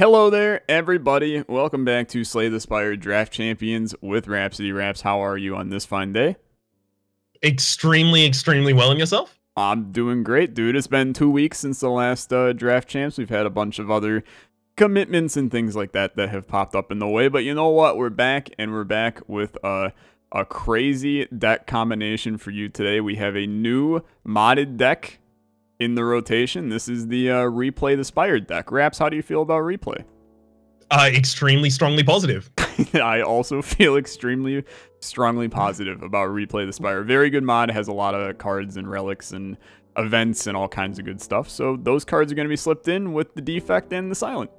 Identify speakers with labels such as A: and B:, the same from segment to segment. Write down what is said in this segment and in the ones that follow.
A: Hello there, everybody. Welcome back to Slay the Spire Draft Champions with Rhapsody Raps. How are you on this fine day?
B: Extremely, extremely well in yourself?
A: I'm doing great, dude. It's been two weeks since the last uh, draft champs. We've had a bunch of other commitments and things like that that have popped up in the way. But you know what? We're back, and we're back with a, a crazy deck combination for you today. We have a new modded deck in the rotation. This is the uh, Replay the Spire deck. Raps, how do you feel about Replay?
B: Uh, extremely strongly positive.
A: I also feel extremely strongly positive about Replay the Spire. Very good mod, has a lot of cards and relics and events and all kinds of good stuff. So those cards are going to be slipped in with the defect and the silent.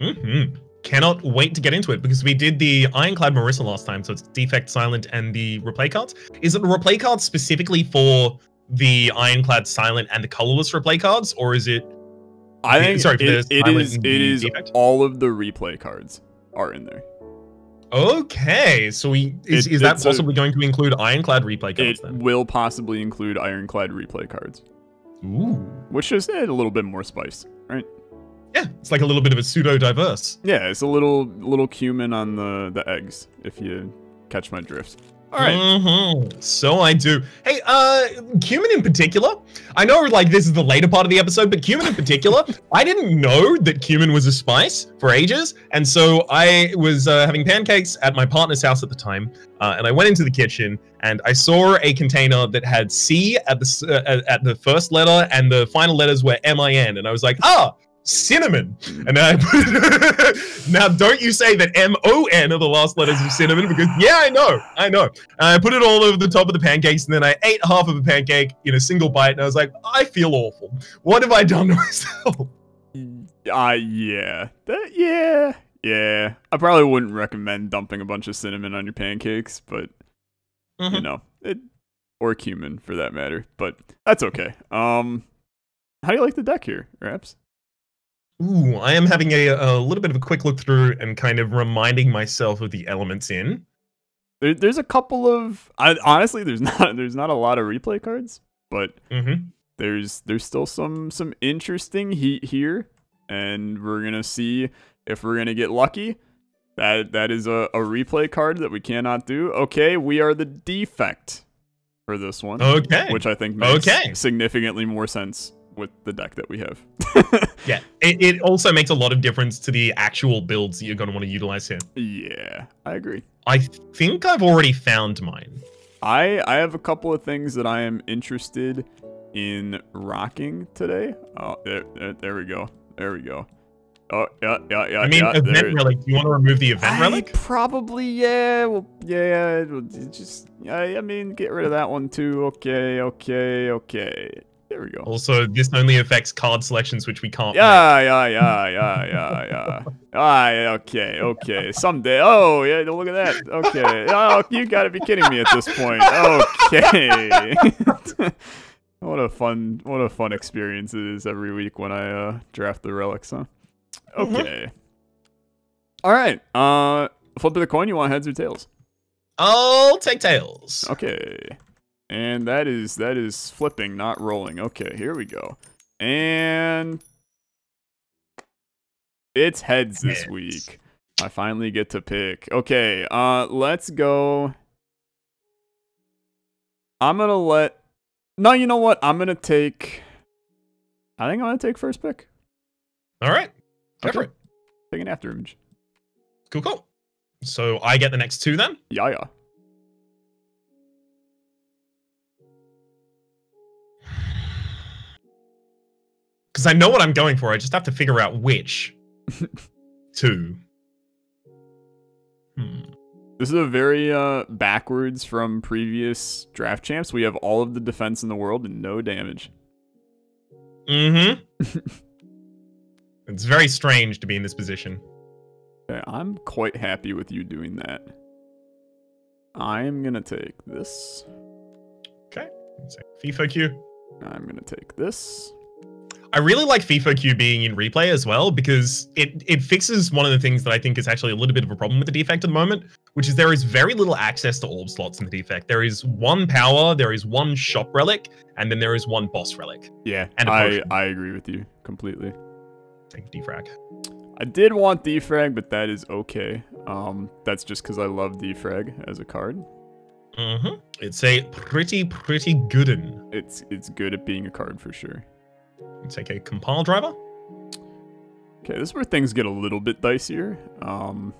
B: Mm-hmm. Cannot wait to get into it because we did the Ironclad Marisa last time, so it's defect, silent, and the replay cards. Is it the replay cards specifically for the Ironclad Silent and the colorless replay cards, or is it?
A: I think
B: sorry,
A: it, it is. It is defect? all of the replay cards are in there.
B: Okay, so we is, it, is that possibly a, going to include Ironclad replay cards?
A: It
B: then?
A: will possibly include Ironclad replay cards.
B: Ooh,
A: which just add eh, a little bit more spice, right?
B: Yeah, it's like a little bit of a pseudo diverse.
A: Yeah, it's a little little cumin on the the eggs, if you catch my drift.
B: All right. mm-hmm. So I do. Hey, uh, cumin in particular. I know, like this is the later part of the episode, but cumin in particular, I didn't know that cumin was a spice for ages, and so I was uh, having pancakes at my partner's house at the time, uh, and I went into the kitchen and I saw a container that had C at the uh, at the first letter, and the final letters were M I N, and I was like, ah, cinnamon. And then I put now don't you say that M O N are the last letters of cinnamon because yeah, I know, I know. And I put it all over the top of the pancakes, and then I ate half of a pancake in a single bite, and I was like, I feel awful. What have I done to myself?
A: Uh, yeah, that, yeah, yeah. I probably wouldn't recommend dumping a bunch of cinnamon on your pancakes, but mm-hmm. you know, it or cumin for that matter. But that's okay. Um, how do you like the deck here, Raps?
B: Ooh, I am having a, a little bit of a quick look through and kind of reminding myself of the elements in.
A: There, there's a couple of I, honestly, there's not there's not a lot of replay cards, but
B: mm-hmm.
A: there's there's still some some interesting heat here, and we're gonna see if we're gonna get lucky. That that is a, a replay card that we cannot do. Okay, we are the defect for this one.
B: Okay,
A: which I think makes okay. significantly more sense with the deck that we have.
B: yeah, it, it also makes a lot of difference to the actual builds that you're going to want to utilize here.
A: Yeah, I agree.
B: I think I've already found mine.
A: I I have a couple of things that I am interested in rocking today. Oh, there, there, there we go. There we go. Oh, yeah, yeah, yeah.
B: I mean,
A: yeah,
B: event relic. Do you want to remove the event
A: I
B: relic?
A: Probably, yeah. Well, yeah. Just, I, I mean, get rid of that one too. Okay, okay, okay. There we go.
B: Also, this only affects card selections, which we can't.
A: Yeah, make. yeah, yeah, yeah, yeah, yeah. ah, yeah, okay, okay. Someday. Oh, yeah. Look at that. Okay. Oh, you got to be kidding me at this point. Okay. what a fun, what a fun experience it is every week when I uh, draft the relics, huh? Mm-hmm. Okay. All right. Uh, flip of the coin. You want heads or tails?
B: I'll take tails.
A: Okay. And that is that is flipping, not rolling. Okay, here we go. And it's heads this week. I finally get to pick. Okay, uh let's go. I'm gonna let No, you know what? I'm gonna take I think I'm gonna take first pick.
B: Alright. Go okay. for.
A: Take an after image.
B: Cool, cool. So I get the next two then?
A: Yeah, yeah.
B: Because I know what I'm going for. I just have to figure out which two. Hmm.
A: This is a very uh, backwards from previous draft champs. We have all of the defense in the world and no damage.
B: Mm-hmm. it's very strange to be in this position.
A: Okay, I'm quite happy with you doing that. I'm gonna take this.
B: Okay. FIFO Q.
A: I'm gonna take this.
B: I really like FIFO Q being in replay as well because it it fixes one of the things that I think is actually a little bit of a problem with the defect at the moment, which is there is very little access to orb slots in the defect. There is one power, there is one shop relic, and then there is one boss relic.
A: Yeah, and I I agree with you completely.
B: Thank you, defrag.
A: I did want defrag, but that is okay. Um, that's just because I love defrag as a card.
B: Mm-hmm. It's a pretty, pretty good one.
A: It's it's good at being a card for sure.
B: Take a compile driver.
A: Okay, this is where things get a little bit dicier. Um,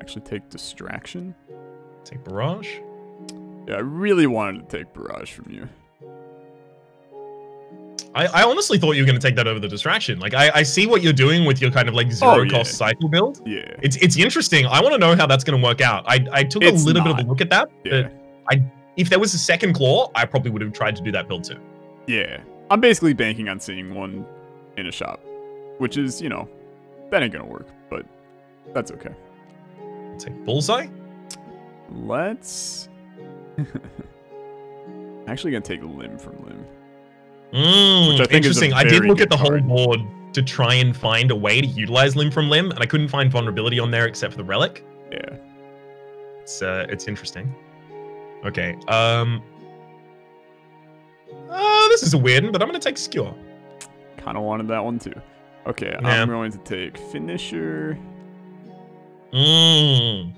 A: actually take distraction.
B: Take barrage.
A: Yeah, I really wanted to take barrage from you.
B: I, I honestly thought you were going to take that over the distraction. Like, I, I see what you're doing with your kind of like zero
A: Oh, yeah.
B: cost cycle build.
A: Yeah,
B: It's it's interesting. I want to know how that's going to work out. I, I took
A: It's
B: a little bit of a look at that.
A: yeah,
B: But if there was a second claw, I probably would have tried to do that build too.
A: Yeah. I'm basically banking on seeing one in a shop, which is you know that ain't gonna work, but that's okay.
B: Take bullseye.
A: Let's. I'm actually gonna take limb from limb.
B: Mm,
A: Which I is
B: interesting. I did look at the whole board to try and find a way to utilize limb from limb, and I couldn't find vulnerability on there except for the relic.
A: Yeah.
B: It's uh, it's interesting. Okay. Um. Uh, this is a weird one, but I'm gonna take skewer.
A: Kind of wanted that one too. Okay,
B: Yeah.
A: I'm going to take finisher.
B: Mm.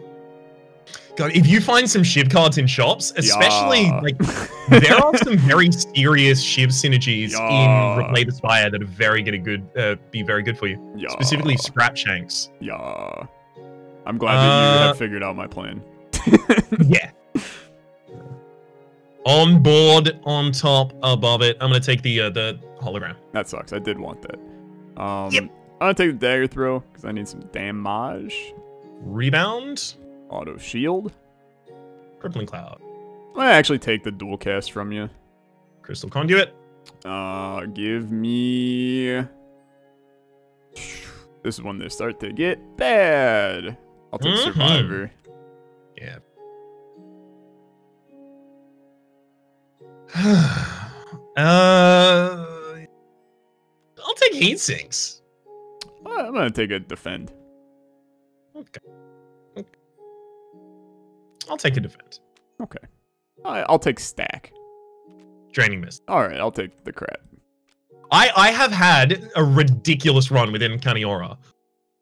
B: God, if you find some Shiv cards in shops, especially
A: Yeah.
B: like there are some very serious Shiv synergies
A: Yeah.
B: in Replay the Spire that are very gonna good uh, be very good for you.
A: Yeah.
B: Specifically Scrap Shanks.
A: Yeah. I'm glad that you
B: Uh,
A: have figured out my plan.
B: yeah. On board, on top, above it. I'm gonna take the uh, the hologram.
A: That sucks. I did want that. Um,
B: Yep.
A: I'm gonna take the dagger throw because I need some damage.
B: Rebound,
A: Auto shield.
B: crippling cloud,
A: I actually take the dual cast from you.
B: crystal conduit.
A: Uh, give me. This is when they start to get bad. I'll take
B: Mhm.
A: survivor.
B: Yeah. uh, I'll take heat sinks.
A: I'm gonna take a defend.
B: Okay. okay. I'll take a defend.
A: Okay. I, I'll take stack.
B: Draining mist.
A: All right, I'll take the crap.
B: I I have had a ridiculous run within Kaniora,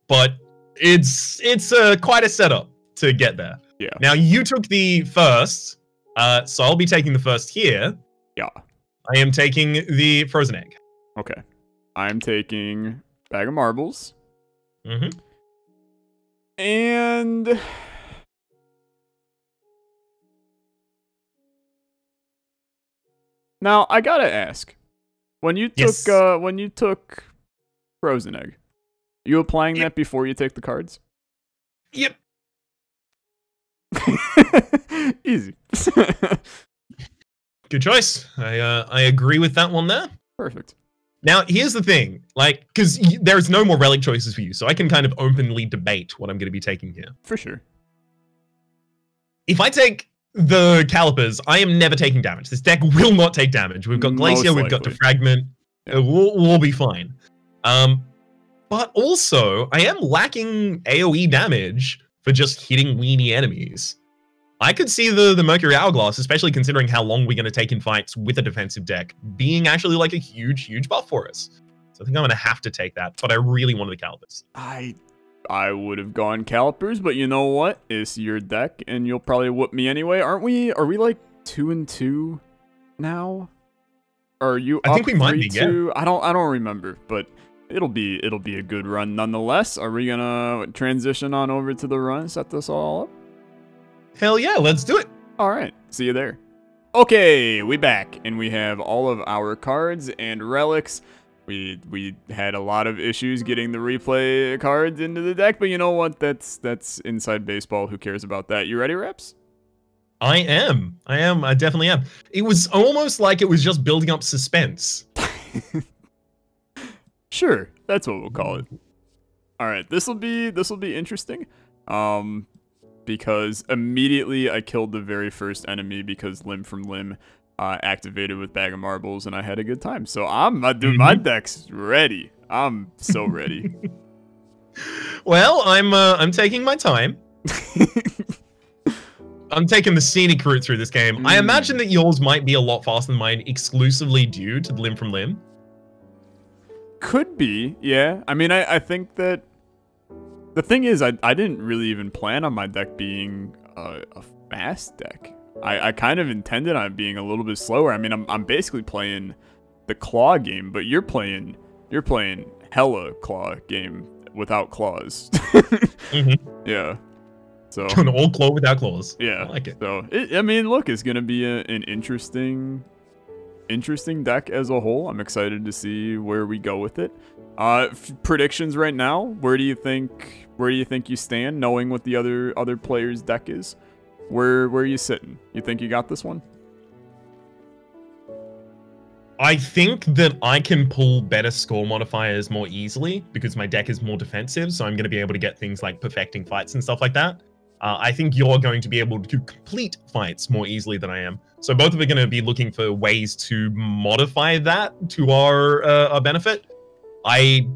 B: but it's it's uh, quite a setup to get there.
A: Yeah.
B: Now you took the first, uh, so I'll be taking the first here.
A: Yeah.
B: I am taking the frozen egg.
A: Okay. I'm taking bag of marbles
B: hmm
A: and now I gotta ask, when you took
B: Yes.
A: uh, when you took frozen egg, you applying
B: Yep.
A: that before you take the cards?
B: Yep.
A: Easy.
B: Good choice. I uh, I agree with that one there.
A: Perfect.
B: Now here's the thing, like, because there's no more relic choices for you, so I can kind of openly debate what I'm going to be taking here.
A: For sure.
B: If I take the calipers, I am never taking damage. This deck will not take damage. We've got Glacier, we've got. Defragment.
A: Yeah.
B: We'll, we'll be fine. Um, but also, I am lacking AoE damage for just hitting weenie enemies. I could see the, the Mercury Hourglass, especially considering how long we're going to take in fights with a defensive deck, being actually like a huge, huge buff for us. So I think I'm going to have to take that, but I really wanted the calipers.
A: I I would have gone calipers, but you know what? It's your deck, and you'll probably whoop me anyway. Aren't we? Are we like two and two now? Are you?
B: I think we might be, yeah.
A: 3-2? I don't. I don't remember, but it'll be it'll be a good run nonetheless. Are we gonna transition on over to the run? Set this all up.
B: Hell yeah, let's do it.
A: All right. See you there. Okay, we back and we have all of our cards and relics. We we had a lot of issues getting the replay cards into the deck, but you know what? That's that's inside baseball. Who cares about that? You ready, Raps?
B: I am. I am. I definitely am. It was almost like it was just building up suspense.
A: Sure, that's what we'll call it. All right, this will be this will be interesting. Um because immediately I killed the very first enemy because limb from limb uh, activated with bag of marbles and I had a good time. So I'm uh, dude, my deck's ready. I'm so ready.
B: Well, I'm uh, I'm taking my time. I'm taking the scenic route through this game. I
A: Mm.
B: imagine that yours might be a lot faster than mine, exclusively due to the limb from limb.
A: Could be, yeah. I mean, I, I think that the thing is, I, I didn't really even plan on my deck being a, a fast deck. I, I kind of intended on being a little bit slower. I mean, I'm, I'm basically playing the claw game, but you're playing you're playing hella claw game without claws.
B: Mhm.
A: Yeah. So
B: An old claw without claws.
A: yeah,
B: I like it.
A: So it, I mean, look, it's gonna be a, an interesting, interesting deck as a whole. I'm excited to see where we go with it. Uh, predictions right now. Where do you think? Where do you think you stand, knowing what the other other players' deck is? Where where are you sitting? You think you got this one?
B: I think that I can pull better score modifiers more easily because my deck is more defensive, so I'm going to be able to get things like perfecting fights and stuff like that. Uh, I think you're going to be able to complete fights more easily than I am. So both of us are going to be looking for ways to modify that to our uh, our benefit. I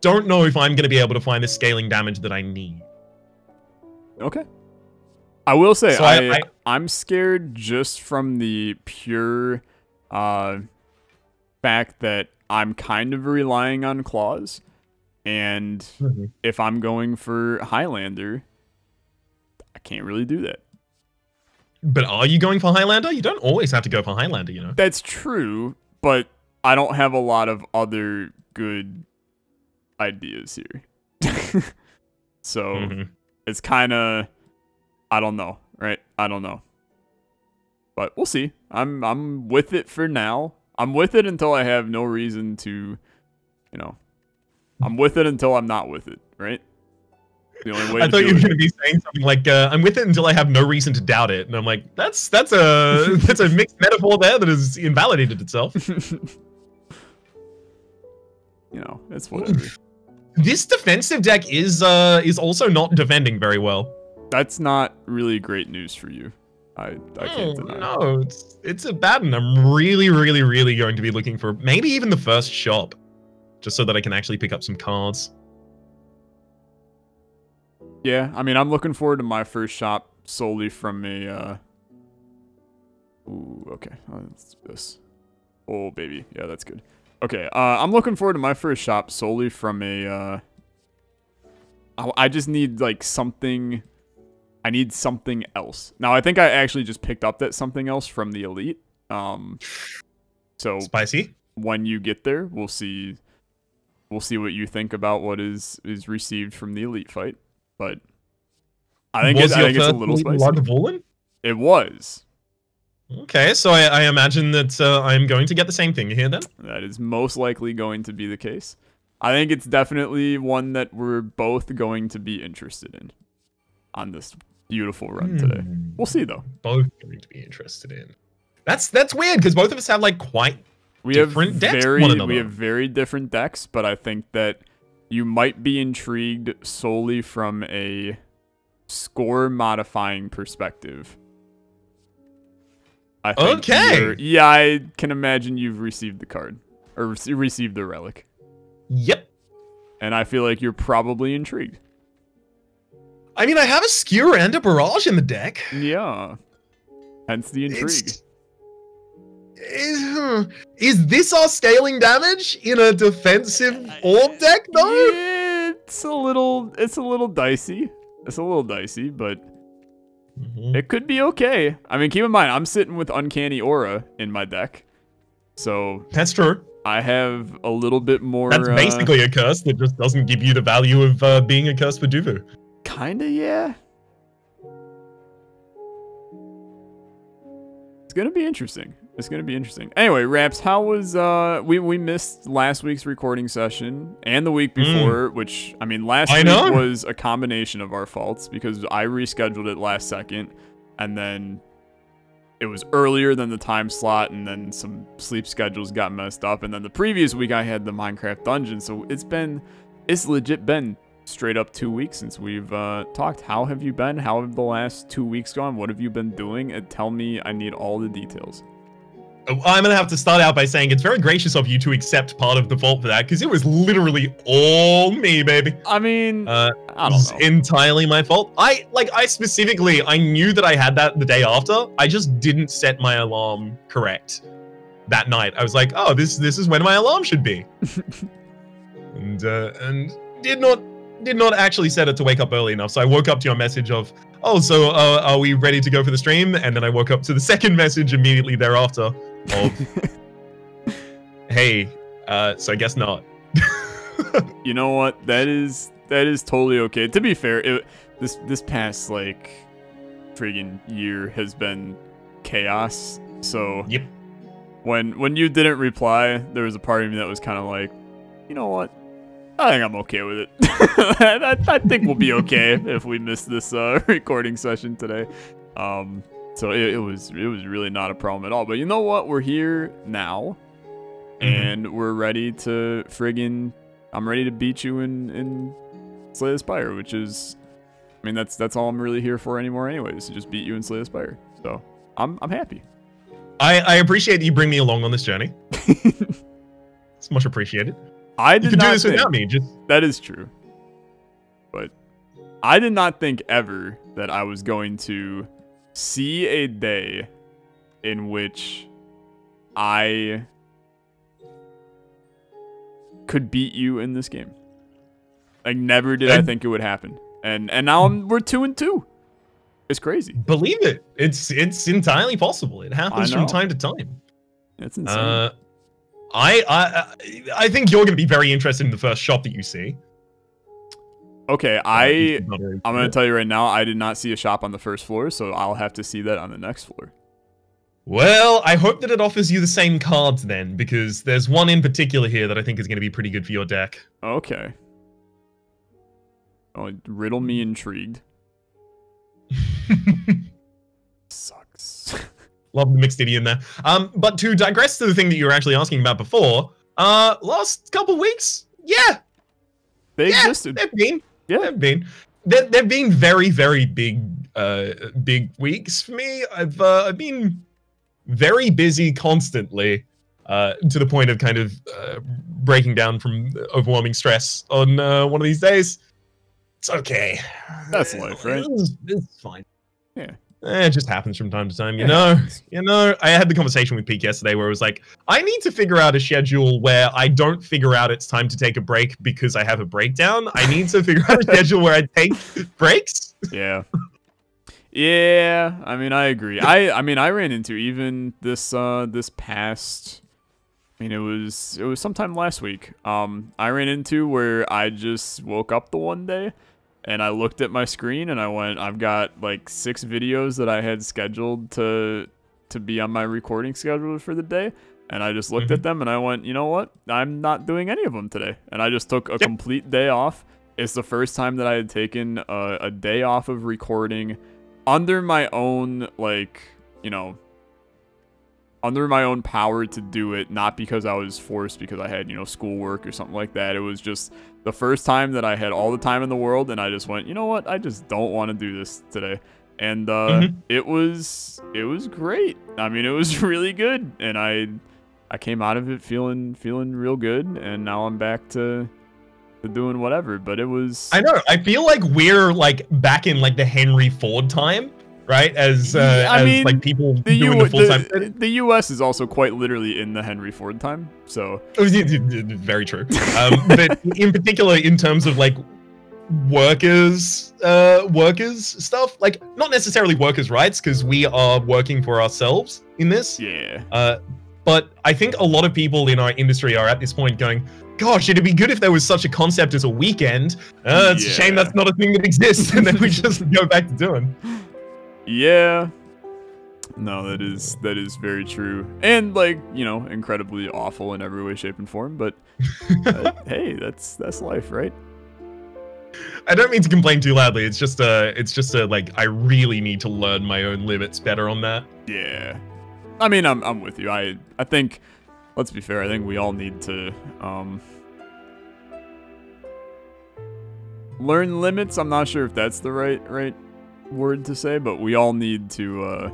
B: don't know if I'm going to be able to find the scaling damage that I need.
A: Okay. I will say
B: So
A: I,
B: I- I-
A: I'm scared just from the pure uh, fact that I'm kind of relying on claws, and if I'm going for Highlander, I can't really do that.
B: But are you going for Highlander? You don't always have to go for Highlander, you know.
A: That's true, but I don't have a lot of other good ideas here. so
B: Mhm.
A: it's kind of I don't know, right? I don't know. But we'll see. I'm I'm with it for now. I'm with it until I have no reason to, you know. I'm with it until I'm not with it, right? The only way
B: I
A: to
B: thought
A: do
B: you were going to be saying something like, uh, "I'm with it until I have no reason to doubt it," and I'm like, "That's that's a that's a mixed metaphor there that has invalidated itself."
A: you know, it's whatever.
B: This defensive deck is uh is also not defending very well.
A: That's not really great news for you. I I can't
B: Oh,
A: deny.
B: no, it's it's a bad, and I'm really, really, really going to be looking for maybe even the first shop, just so that I can actually pick up some cards.
A: Yeah, I mean, I'm looking forward to my first shop solely from a. Uh... Ooh, okay. Oh, that's this. Oh, baby. Yeah, that's good. Okay, uh, I'm looking forward to my first shop solely from a. Uh... I, I just need like something. I need something else. Now, I think I actually just picked up that something else from the elite. Um, so
B: Spicy.
A: when you get there, we'll see. We'll see what you think about what is is received from the elite fight. But I think,
B: was
A: it, I think it's a little spicy.
B: Lagavulin?
A: It was.
B: Okay, so I, I imagine that uh, I'm going to get the same thing here then.
A: That is most likely going to be the case. I think it's definitely one that we're both going to be interested in on this beautiful run today.
B: Hmm.
A: We'll see though.
B: Both going to be interested in. That's that's weird because both of us have like quite
A: We
B: Different
A: have
B: decks
A: very we have very different decks, but I think that you might be intrigued solely from a score modifying perspective. I think
B: Okay.
A: Yeah, I can imagine you've received the card or rece- received the relic,
B: yep.
A: and I feel like you're probably intrigued.
B: I mean, I have a skewer and a barrage in the deck.
A: Yeah. Hence the intrigue.
B: It's- Is, is this our scaling damage in a defensive orb deck though?
A: It's a little it's a little dicey. It's a little dicey, but
B: Mhm.
A: it could be okay. I mean, keep in mind I'm sitting with uncanny aura in my deck. So,
B: That's true.
A: I have a little bit more
B: That's
A: uh,
B: basically a curse that just doesn't give you the value of uh, being a curse for Duvu.
A: Kinda, yeah. It's gonna be interesting. It's gonna be interesting. Anyway, Raps, how was uh we we missed last week's recording session and the week before, which I mean last
B: Hmm. I
A: week
B: know.
A: was a combination of our faults because I rescheduled it last second and then it was earlier than the time slot and then some sleep schedules got messed up and then the previous week I had the Minecraft dungeon. So it's been it's legit been straight up two weeks since we've uh, talked. How have you been? How have the last two weeks gone? What have you been doing? And tell me, I need all the details.
B: I'm gonna have to start out by saying it's very gracious of you to accept part of the fault for that because it was literally all me, baby.
A: I mean,
B: Uh,
A: I don't know.
B: entirely my fault. I like I specifically I knew that I had that the day after. I just didn't set my alarm correct. that night. I was like, oh, this this is when my alarm should be, and uh, and did not did not actually set it to wake up early enough. So I woke up to your message of, oh, so uh, are we ready to go for the stream? And then I woke up to the second message immediately thereafter of, hey, uh, so I guess not.
A: you know what? That is that is totally okay. To be fair, it, this this past like friggin' year has been chaos. So
B: yep.
A: When when you didn't reply, there was a part of me that was kind of like, you know what? I think I'm okay with it. I, I, think we'll be okay if we miss this uh, recording session today. Um, so it, it, was it was really not a problem at all. But you know what? We're here now, mm-hmm. and we're ready to friggin' I'm ready to beat you in in Slay the Spire, which is, I mean that's that's all I'm really here for anymore, anyways. To just beat you and Slay the Spire. So I'm I'm happy.
B: I I appreciate that you bring me along on this journey. it's much appreciated.
A: I did
B: you could do this
A: think,
B: without me. Just
A: that is true. But I did not think ever that I was going to see a day in which I could beat you in this game. Like never did I, I think it would happen. And and now I'm, we're 2 and 2. It's crazy.
B: Believe it. It's it's entirely possible. It happens from time to time.
A: It's insane.
B: Uh, I, I I think you're going to be very interested in the first shop that you see.
A: Okay, I I'm going to tell you right now, I did not see a shop on the first floor, so I'll have to see that on the next floor.
B: Well, I hope that it offers you the same cards then, because there's one in particular here that I think is going to be pretty good for your deck.
A: Okay. Oh, riddle me intrigued. Sucks.
B: Love the mixed idiom there. Um, but to digress to the thing that you were actually asking about before, uh, last couple weeks, yeah,
A: they
B: yeah,
A: existed.
B: They've been, yeah, they've been. There, they've been very, very big, uh, big weeks for me. I've, uh, I've been very busy constantly, uh, to the point of kind of uh, breaking down from overwhelming stress on uh, one of these days. It's okay.
A: That's life, right?
B: It's, it's fine.
A: Yeah.
B: Eh, it just happens from time to time, you know. You know, I had the conversation with Pete yesterday where it was like, I need to figure out a schedule where I don't figure out it's time to take a break because I have a breakdown. I need to figure out a schedule where I take breaks.
A: Yeah. Yeah, I mean, I agree. I I mean, I ran into even this uh this past I mean, it was it was sometime last week. Um, I ran into where I just woke up the one day and I looked at my screen and I went, I've got like six videos that I had scheduled to to be on my recording schedule for the day. And I just looked mm-hmm. at them and I went, you know what? I'm not doing any of them today. And I just took a yep. complete day off. It's the first time that I had taken a, a day off of recording under my own, like, you know, under my own power to do it, not because I was forced because I had, you know, schoolwork or something like that. It was just the first time that I had all the time in the world and I just went, you know what? I just don't want to do this today. And uh, mm-hmm. it was it was great. I mean, it was really good and I I came out of it feeling feeling real good and now I'm back to to doing whatever, but it was
B: I know. I feel like we're like back in like the Henry Ford time right? As uh, I as, mean, like people the doing U- the full time.
A: The, the, U.S. is also quite literally in the Henry Ford time, so
B: oh, very true. Um, but in particular, in terms of like workers, uh, workers stuff, like not necessarily workers' rights, because we are working for ourselves in this.
A: Yeah.
B: Uh, but I think a lot of people in our industry are at this point going, gosh, it'd be good if there was such a concept as a weekend. Uh, it's yeah. a shame that's not a thing that exists, and then we just go back to doing.
A: Yeah. No, that is that is very true, and like you know, incredibly awful in every way, shape, and form. But uh, hey, that's that's life, right?
B: I don't mean to complain too loudly. It's just a, it's just a like I really need to learn my own limits better on that.
A: Yeah, I mean, I'm I'm with you. I I think, let's be fair. I think we all need to um learn limits. I'm not sure if that's the right right word to say, but we all need to uh,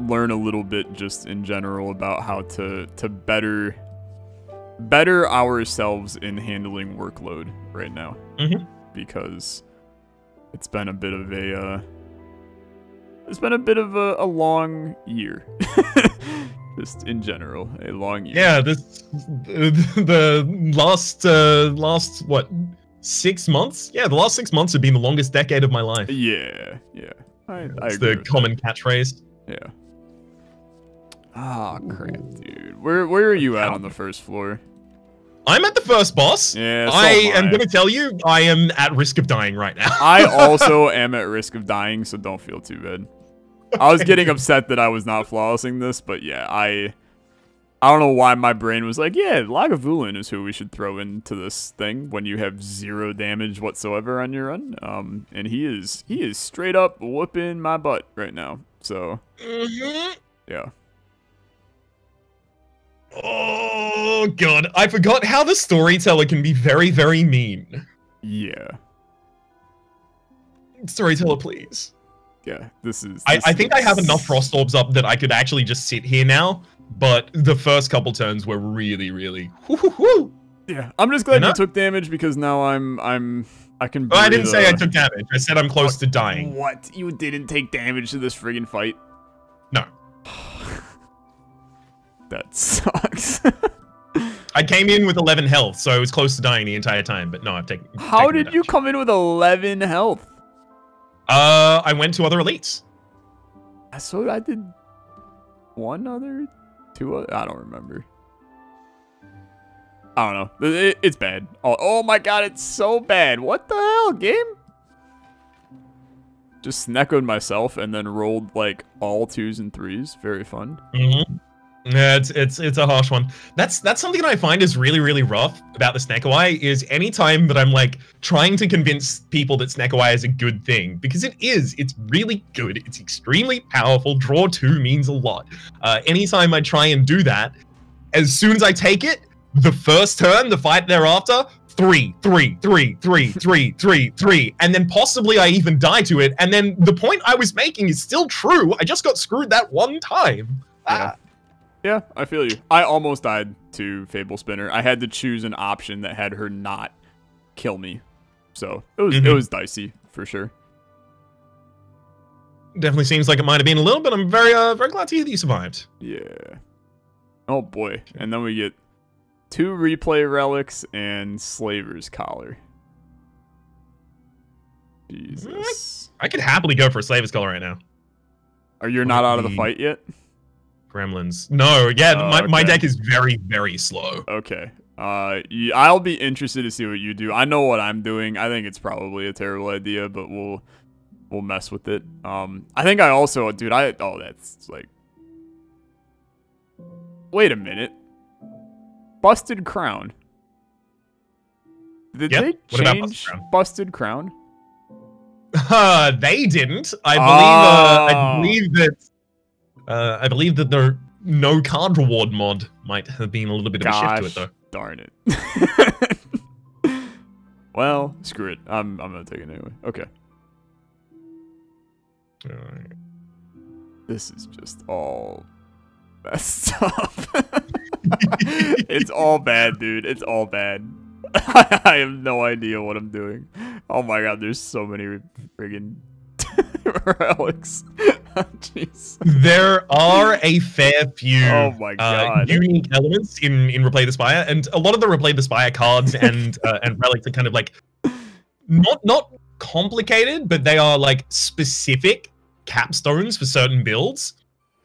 A: learn a little bit just in general about how to to better better ourselves in handling workload right now
B: mm-hmm.
A: because it's been a bit of a uh, it's been a bit of a, a long year Just in general, a long year.
B: Yeah, this the last uh last what six months? Yeah, the last six months have been the longest decade of my life.
A: Yeah, yeah. I, I
B: It's the common catchphrase.
A: Yeah. Ah, crap, dude. Where where are you at on the first floor?
B: I'm at the first boss.
A: Yeah, so
B: I
A: am
B: am going to tell you, I am at risk of dying right now.
A: I also am at risk of dying, so don't feel too bad. I was getting upset that I was not flawlessing this, but yeah, I I don't know why my brain was like, yeah, Lagavulin is who we should throw into this thing when you have zero damage whatsoever on your run. Um, and he is he is straight up whooping my butt right now. So
B: Mhm.
A: yeah,
B: Oh god, I forgot how the storyteller can be very, very mean.
A: yeah,
B: Storyteller, please.
A: Yeah. This is.
B: I,
A: this
B: I think I have enough frost orbs up that I could actually just sit here now. But the first couple turns were really, really.
A: Yeah, I'm just glad
B: You know?
A: you took damage because now I'm I'm I can.
B: Well, I didn't say I
A: uh,
B: took damage. I said I'm close to dying.
A: What? You didn't take damage to this friggin' fight?
B: No.
A: that sucks.
B: I came in with 11 health, so I was close to dying the entire time. But no, I've taken.
A: How
B: taken
A: did you come in with 11 health?
B: Uh, I went to other elites.
A: So I did one other, two other. I don't remember. I don't know. It- it- it's bad. Oh, oh my god, it's so bad. What the hell, game? Just sneckoed myself and then rolled like all twos and threes. Very fun.
B: Mm-hmm. Yeah, it's it's it's a harsh one. That's that's something that I find is really really rough about the Snecko Eye is anytime that I'm like trying to convince people that Snecko Eye is a good thing because it is. It's really good. It's extremely powerful. Draw two means a lot. Uh, anytime I try and do that, as soon as I take it, the first turn, the fight thereafter, three, three, three, three, three, three, three, and then possibly I even die to it. And then the point I was making is still true. I just got screwed that one time. Ah.
A: Yeah, I feel you. I almost died to Fable Spinner. I had to choose an option that had her not kill me. So it was it
B: Mhm.
A: was dicey for sure.
B: Definitely seems like it might have been a little, but I'm very, uh, very glad to hear that you survived.
A: Yeah. Oh boy. And then we get two replay relics and Slaver's collar. Jesus.
B: I could happily go for a Slaver's Collar right now.
A: Are you not out of the- fight yet?
B: Gremlins. No, yeah,
A: Oh,
B: my, my deck is very, very slow.
A: Okay. Uh, I'll be interested to see what you do. I know what I'm doing. I think it's probably a terrible idea, but we'll we'll mess with it. Um, I think I also, dude. I oh, that's like. Wait a minute. Busted crown. Did
B: Yep.
A: they
B: What about
A: change
B: Busted Crown?
A: busted crown?
B: Uh, they didn't. I believe. Uh, I
A: Oh.
B: believe that. Uh, I believe that the no card reward mod might have been a little bit of a shift to it, though.
A: Darn it. well, screw it. I'm I'm gonna take it anyway. Okay. This is just all messed up. it's all bad, dude. It's all bad. I have no idea what I'm doing. Oh my god, there's so many friggin' relics. Jeez.
B: There are a fair few
A: Oh my
B: uh, unique elements in in Replay the Spire, and a lot of the Replay the Spire cards and uh, and relics are kind of like not not complicated, but they are like specific capstones for certain builds.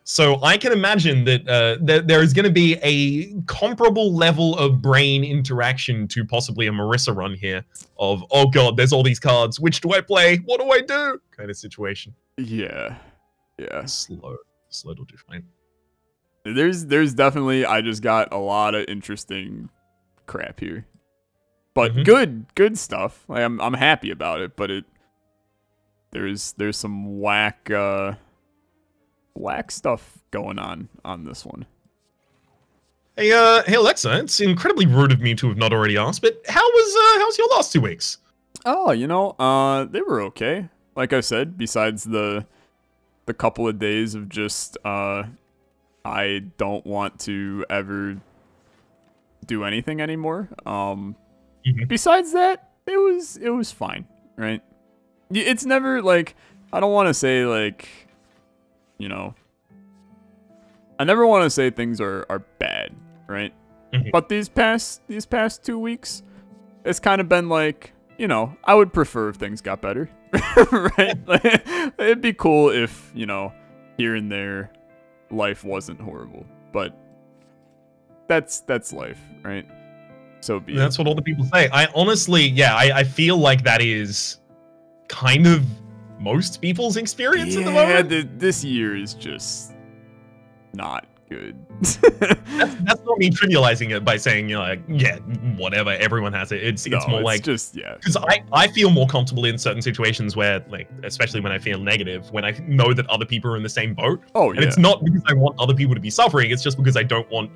B: So I can imagine that uh, there, there is going to be a comparable level of brain interaction to possibly a Marisa run here of oh god, there's all these cards. Which do I play? What do I do? Kind of situation.
A: yeah. Yeah.
B: Slow, slow to define.
A: There's there's definitely I just got a lot of interesting crap here. But
B: Mhm.
A: good good stuff. Like I'm I'm happy about it, but it there's there's some whack uh whack stuff going on on this one.
B: Hey, uh, hey Olexa, it's incredibly rude of me to have not already asked, but how was uh, how's your last two weeks?
A: Oh, you know, uh they were okay. Like I said, besides the the couple of days of just uh I don't want to ever do anything anymore. Um
B: Mhm.
A: besides that, it was it was fine, right? It's never like I don't want to say like you know I never want to say things are are bad, right?
B: Mhm.
A: But these past these past two weeks, it's kind of been like, you know, I would prefer if things got better, right? Like, it'd be cool if you know, here and there, life wasn't horrible, but that's that's life, right? So be it.
B: That's what all the people say. I honestly, yeah, I, I feel like that is kind of most people's experience at the moment.
A: Yeah, this year is just not good.
B: That's, that's not me trivializing it by saying, you know, like, yeah, whatever, everyone has it. It's,
A: no,
B: it's more like,
A: just yeah.
B: because I, I feel more comfortable in certain situations where, like, especially when I feel negative, when I know that other people are in the same boat.
A: Oh
B: And
A: yeah.
B: it's not because I want other people to be suffering, it's just because I don't want.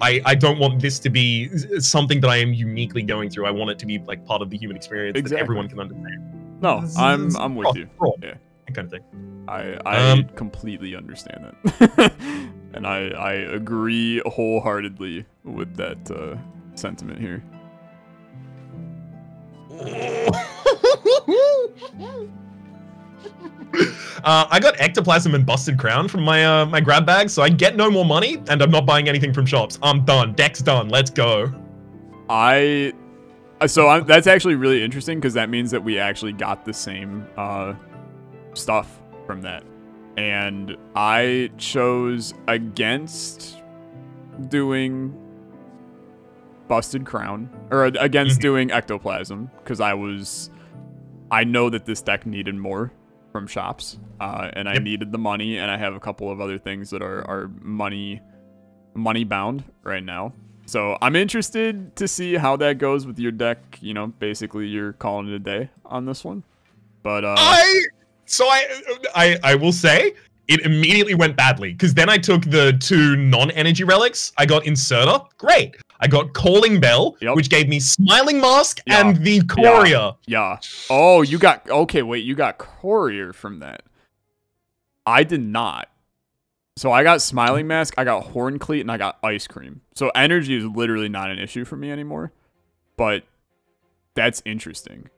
B: I, I don't want this to be something that I am uniquely going through. I want it to be like part of the human experience
A: Exactly.
B: that everyone can understand.
A: No, I'm I'm with
B: rough,
A: you.
B: raw,
A: Yeah.
B: that kind of thing.
A: I I
B: Um,
A: completely understand that, and I I agree wholeheartedly with that uh, sentiment here.
B: uh, I got ectoplasm and busted crown from my uh, my grab bag, so I get no more money, and I'm not buying anything from shops. I'm done. Deck's done. Let's go.
A: I so I'm, that's actually really interesting because that means that we actually got the same uh, stuff from that, and I chose against doing busted crown or against
B: Mhm.
A: doing ectoplasm because I was I know that this deck needed more from shops, uh, and I
B: Yep.
A: needed the money, and I have a couple of other things that are are money money bound right now. So I'm interested to see how that goes with your deck. You know, basically you're calling it a day on this one. But uh,
B: I so I I I will say it immediately went badly because then I took the two non-energy relics. I got Inserter, great. I got Calling Bell,
A: Yep.
B: which gave me Smiling Mask
A: Yeah.
B: and the Courier.
A: yeah. Oh, you got okay. Wait, you got courier from that. I did not. So I got smiling mask, I got horn cleat, and I got ice cream. So energy is literally not an issue for me anymore. But that's interesting.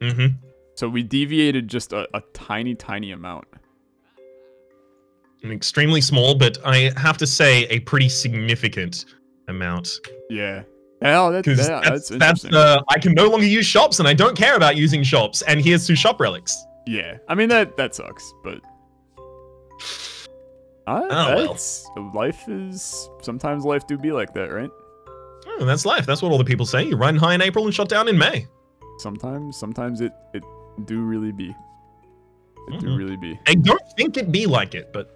B: Mm-hmm.
A: So we deviated just a, a tiny, tiny amount.
B: An extremely small, but I have to say a pretty significant amount.
A: Yeah. Oh, that, yeah,
B: that's,
A: that's
B: that's, uh, I can no longer use shops, and I don't care about using shops. And here's two shop relics.
A: Yeah, I mean that that sucks, but uh,
B: Oh, well.
A: life is sometimes life do be like that, right?
B: Oh, that's life. That's what all the people say. You run high in April and shut down in May.
A: Sometimes sometimes it it do really be. It do
B: Mhm.
A: really be.
B: I don't think it be like it, but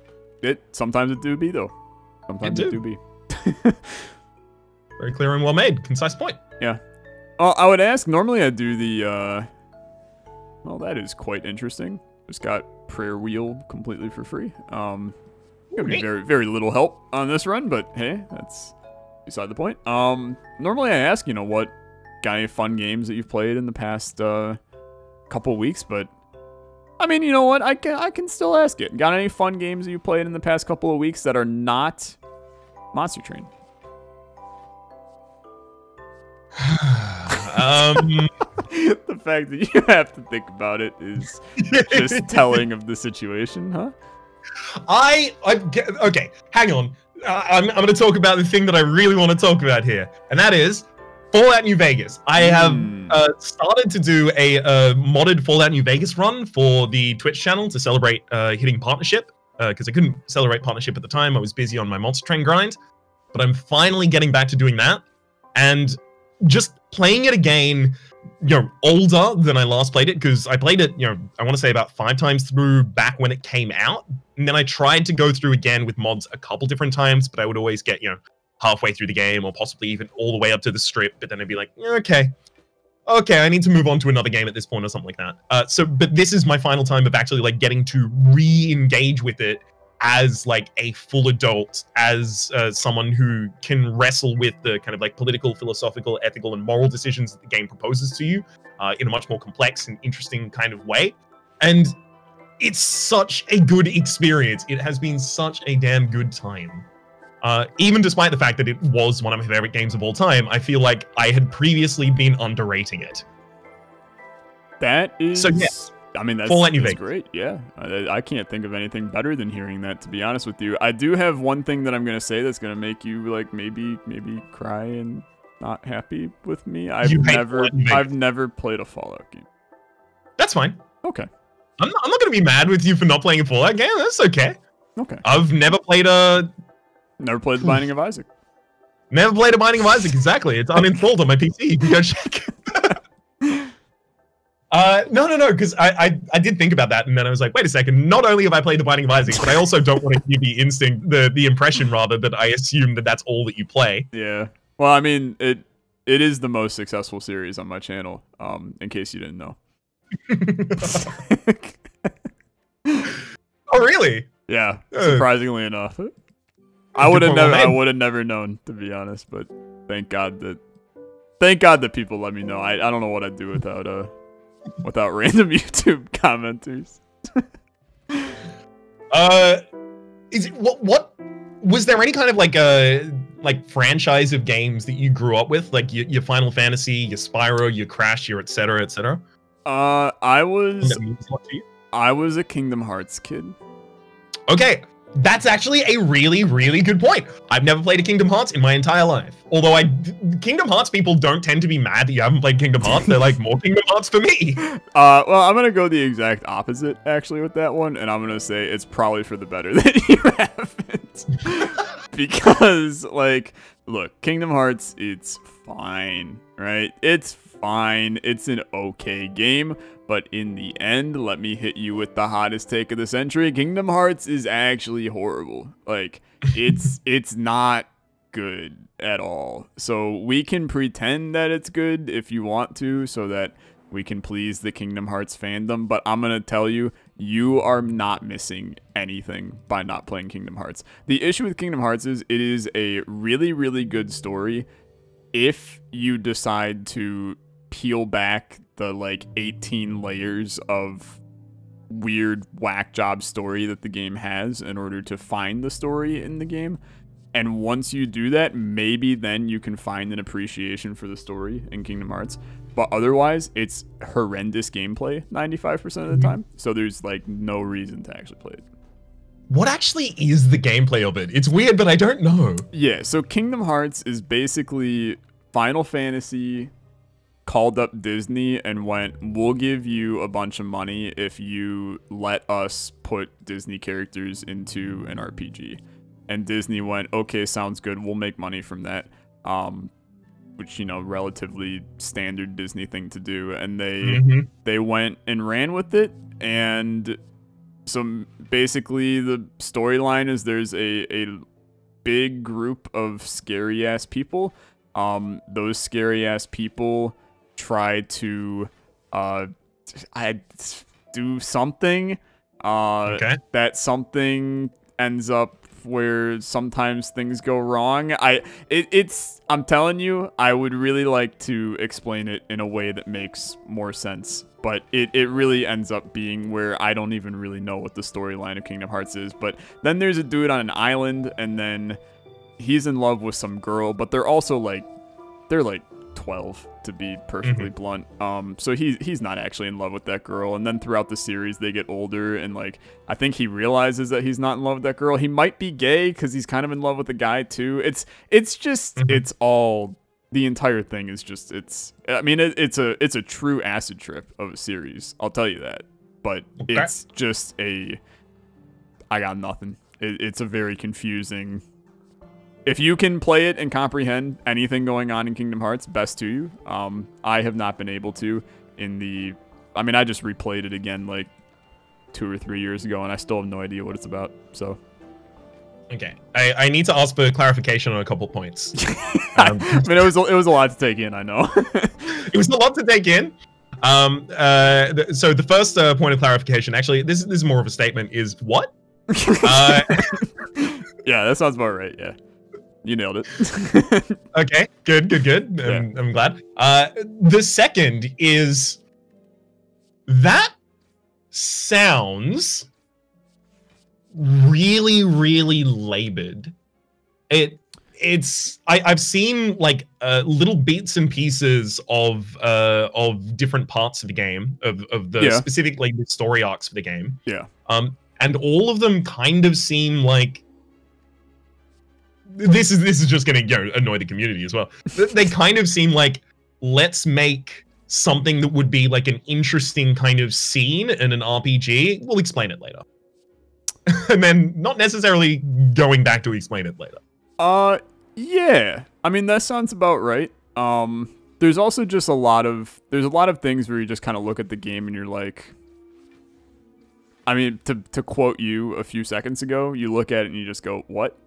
A: It sometimes it do be though. Sometimes it
B: do.
A: do be.
B: very clear and well made. Concise point. Yeah.
A: Oh, I would ask. Normally, I do the. uh Well, that is quite interesting. Just got prayer wheel completely for free. Um, gonna be very very little help on this run, but hey, that's beside the point. Um, normally I ask, you know, what got any fun games that you've played in the past uh couple weeks, but I mean, you know what? I can I can still ask it. Got any fun games that you played in the past couple of weeks that are not Monster Train?
B: um,
A: the fact that you have to think about it is just telling of the situation, huh?
B: I, I okay, hang on. Uh, I'm, I'm going to talk about the thing that I really want to talk about here, and that is Fallout New Vegas. I have
A: Hmm.
B: uh, started to do a uh, modded Fallout New Vegas run for the Twitch channel to celebrate uh, hitting partnership because I couldn't celebrate partnership at the time. I was busy on my Monster Train grind, but I'm finally getting back to doing that and just playing it again. You know, older than I last played it because I played it. You know, I want to say about five times through back when it came out, and then I tried to go through again with mods a couple different times, but I would always get you know halfway through the game or possibly even all the way up to the strip. But then I'd be like, "Yeah, okay, okay, I need to move on to another game at this point or something like that. Uh, so, but this is my final time of actually like getting to re-engage with it as like a full adult, as uh, someone who can wrestle with the kind of like political, philosophical, ethical, and moral decisions that the game proposes to you uh, in a much more complex and interesting kind of way. And it's such a good experience. It has been such a damn good time. Uh, even despite the fact that it was one of my favorite games of all time, I feel like I had previously been underrating it.
A: That is
B: So, yeah.
A: I mean, that's, that's
B: Vegas.
A: great. Yeah, I, I can't think of anything better than hearing that. To be honest with you, I do have one thing that I'm gonna say that's gonna make you like maybe maybe cry and not happy with me. I've
B: You
A: never
B: Fallout New Vegas.
A: I've never played a Fallout game.
B: That's fine.
A: Okay,
B: I'm not, I'm not gonna be mad with you for not playing a Fallout game. That's okay.
A: okay.
B: I've never played a
A: Never played The Binding of Isaac.
B: never played a Binding of Isaac. Exactly. It's uninstalled on my PC. You can go check. Uh, no, no, no, because I, I I did think about that, and then I was like, wait a second. Not only have I played The Binding of Isaac, but I also don't want to give the instinct, the the impression rather that I assume that that's all that you play.
A: Yeah. Well, I mean it. It is the most successful series on my channel. Um, in case you didn't know.
B: Oh, really?
A: yeah.
B: Uh,
A: Surprisingly enough, I would have never. I would have never known, to be honest. But thank God that. Thank God that people let me know. I, I don't know what I'd do without uh without random YouTube commenters.
B: Uh, is it what what was there any kind of like a like franchise of games that you grew up with, like your, your Final Fantasy, your Spyro, your Crash, your etc. cetera, et cetera?
A: Uh, I was
B: That means a lot to you?
A: I was a Kingdom Hearts kid.
B: Okay, that's actually a really, really good point. I've never played a Kingdom Hearts in my entire life. Although I, Kingdom Hearts people don't tend to be mad that you haven't played Kingdom Hearts. They're like more Kingdom Hearts for me.
A: Uh, well, I'm gonna go the exact opposite actually with that one, and I'm gonna say it's probably for the better that you haven't, because like, look, Kingdom Hearts, it's fine, right? It's fine. It's an okay game, but in the end, let me hit you with the hottest take of the century. Kingdom Hearts is actually horrible. Like, it's it's not good at all. So we can pretend that it's good if you want to, so that we can please the Kingdom Hearts fandom. But I'm gonna tell you, you are not missing anything by not playing Kingdom Hearts. The issue with Kingdom Hearts is it is a really, really good story if you decide to peel back the like 18 layers of weird whack job story that the game has in order to find the story in the game. And once you do that, maybe then you can find an appreciation for the story in Kingdom Hearts. But otherwise, it's horrendous gameplay 95% of the mm-hmm. time. So there's like no reason to actually play it.
B: What actually is the gameplay of it? It's weird, but I don't know.
A: Yeah, so Kingdom Hearts is basically Final Fantasy called up Disney and went, "We'll give you a bunch of money if you let us put Disney characters into an RPG." And Disney went, "Okay, sounds good. We'll make money from that." Um which you know, relatively standard Disney thing to do, and they
B: Mhm.
A: they went and ran with it and so basically the storyline is there's a, a big group of scary ass people um those scary ass people try to uh i do something uh
B: Okay.
A: that something ends up where sometimes things go wrong. I it, it's I'm telling you, I would really like to explain it in a way that makes more sense. But it, it really ends up being where I don't even really know what the storyline of Kingdom Hearts is. But then there's a dude on an island and then he's in love with some girl, but they're also like they're like 12 to be perfectly blunt. Um so he's he's not actually in love with that girl and then throughout the series they get older and like I think he realizes that he's not in love with that girl. He might be gay cuz he's kind of in love with the guy too. It's it's just
B: Mhm.
A: it's all the entire thing is just it's I mean it, it's a it's a true acid trip of a series. I'll tell you that. But
B: Okay.
A: it's just a I got nothing. It, it's a very confusing if you can play it and comprehend anything going on in Kingdom Hearts, best to you. Um, I have not been able to in the. I mean, I just replayed it again like two or three years ago, and I still have no idea what it's about. So,
B: Okay. I, I need to ask for clarification on a couple points.
A: I
B: Um,
A: mean, it was it was a lot to take in. I know.
B: it was a lot to take in. Um, uh, th- so the first uh, point of clarification, actually, this, this is more of a statement, is what? Uh,
A: yeah, that sounds about right. Yeah, you nailed it.
B: okay, good, good, good. I'm, I'm glad. Uh, the second is that sounds really, really labored. It it's I, I've seen like uh, little bits and pieces of uh, of different parts of the game of of the
A: Yeah.
B: specifically the story arcs for the game.
A: Yeah.
B: Um, and all of them kind of seem like this is this is just going to you know, annoy the community as well. They kind of seem like let's make something that would be like an interesting kind of scene in an RPG. We'll explain it later. and then not necessarily going back to explain it later.
A: Uh, yeah. I mean, that sounds about right. Um, there's also just a lot of there's a lot of things where you just kind of look at the game and you're like, I mean, to to quote you a few seconds ago, you look at it and you just go, "What?"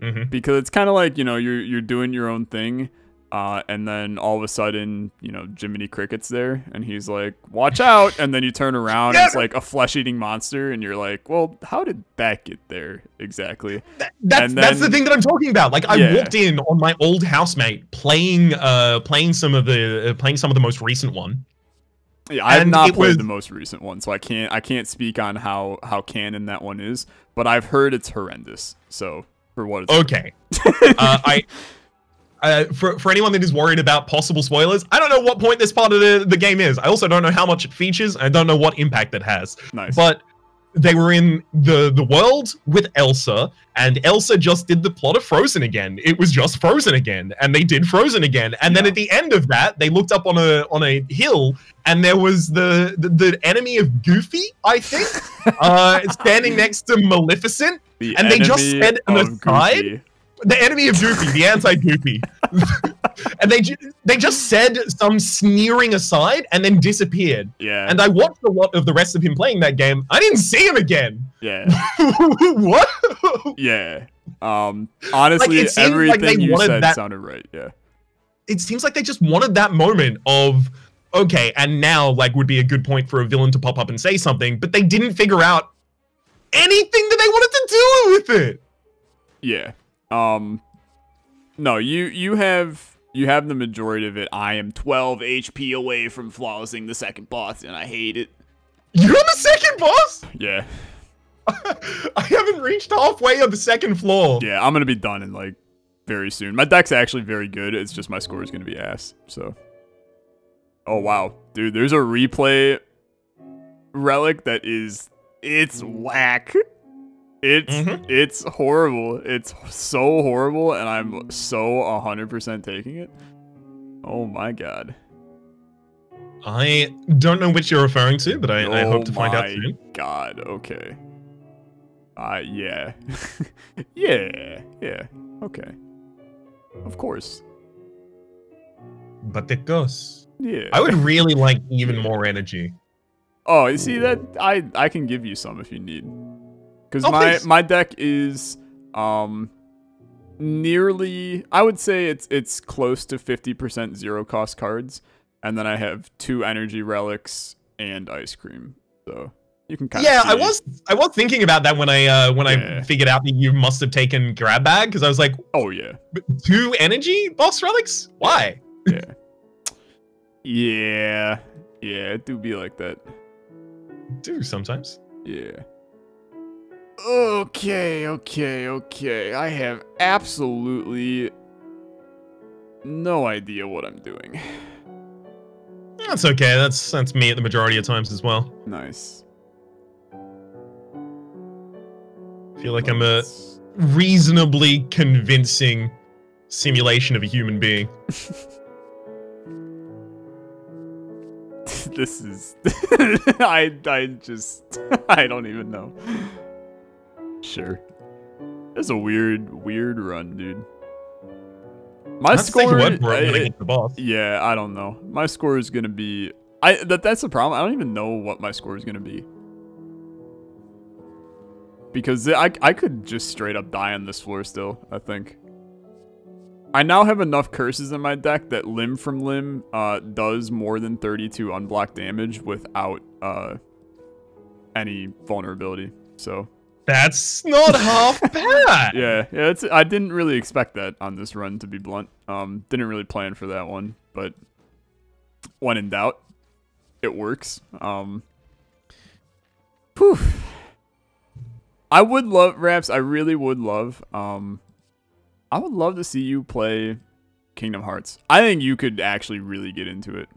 B: Hmm
A: Because it's kind of like you know you're you're doing your own thing, uh, and then all of a sudden you know Jiminy Cricket's there and he's like, "Watch out!" And then you turn around, and it's like a flesh-eating monster, and you're like, "Well, how did that get there exactly?"
B: That's
A: And
B: that's the thing that I'm talking about. Like I
A: Yeah.
B: walked in on my old housemate playing uh playing some of the uh, playing some of the most recent one.
A: Yeah, I have not
B: it
A: played
B: was-
A: the most recent one, so I can't I can't speak on how how canon that one is. But I've heard it's horrendous. So for what it's
B: Okay. uh, I uh, for for anyone that is worried about possible spoilers, I don't know what point this part of the, the game is. I also don't know how much it features. I don't know what impact it has.
A: nice.
B: But they were in the the world with Elsa, and Elsa just did the plot of Frozen again. It was just Frozen again, and they did Frozen again. And then at the end of that, they looked up on a on a hill, and there was the the, the enemy of Goofy, I think, uh, standing next to Maleficent.
A: The
B: and they just said
A: of
B: aside?
A: Goofy.
B: the enemy of Goofy, the anti-Goofy, and they ju- they just said some sneering aside and then disappeared.
A: Yeah.
B: And I watched a lot of the rest of him playing that game. I didn't see him again.
A: yeah.
B: what?
A: Yeah. Um honestly
B: like
A: everything
B: they
A: you said
B: that-
A: sounded right. Yeah.
B: It seems like they just wanted that moment of okay, and now like would be a good point for a villain to pop up and say something, but they didn't figure out anything that they wanted to do with it.
A: Yeah. Um No, you you have you have the majority of it. I am 12 HP away from flawlessing the second boss and I hate it.
B: You're the second boss.
A: Yeah.
B: I haven't reached halfway of the second floor.
A: Yeah, I'm going to be done in like very soon. My deck's actually very good. It's just my score is going to be ass. So Oh wow. Dude, there's a replay relic that is it's whack. It's
B: Mhm.
A: it's horrible. It's so horrible and I'm so 100% taking it. Oh my god.
B: I don't know which you're referring to, but I, I
A: Oh
B: hope to find out
A: my
B: soon.
A: God, okay. Uh yeah. yeah. Yeah. Okay. Of course.
B: But it goes.
A: Yeah.
B: I would really like even more energy.
A: Oh, you see that I I can give you some if you need. Cuz
B: Oh,
A: my
B: please.
A: my deck is um nearly I would say it's it's close to 50% zero cost cards and then I have two energy relics and ice cream. So you can kind of
B: Yeah, I was I was thinking about that when I uh when
A: Yeah.
B: I figured out that you must have taken grab bag because I was like
A: Oh yeah.
B: two energy boss relics. Why?
A: Yeah. yeah. Yeah, it do be like that.
B: Do sometimes.
A: Yeah. Okay, okay, okay. I have absolutely no idea what I'm doing.
B: That's okay. That's that's me at the majority of times as well.
A: Nice.
B: feel like I'm a reasonably convincing simulation of a human being.
A: this is I I just I don't even know. Sure. It's a weird weird run, dude. My score
B: a word for it when I to the boss.
A: Yeah, I don't know. My score is gonna be. I that that's the problem. I don't even know what my score is gonna be. Because I I could just straight up die on this floor still. I think. I now have enough curses in my deck that limb from limb uh does more than 32 unblocked damage without uh any vulnerability. So
B: That's not half bad.
A: yeah, yeah, it's I didn't really expect that on this run to be blunt. Um didn't really plan for that one, but when in doubt, it works. Um whew. I would love Raps, I really would love. Um I would love to see you play Kingdom Hearts. I think you could actually really get into it.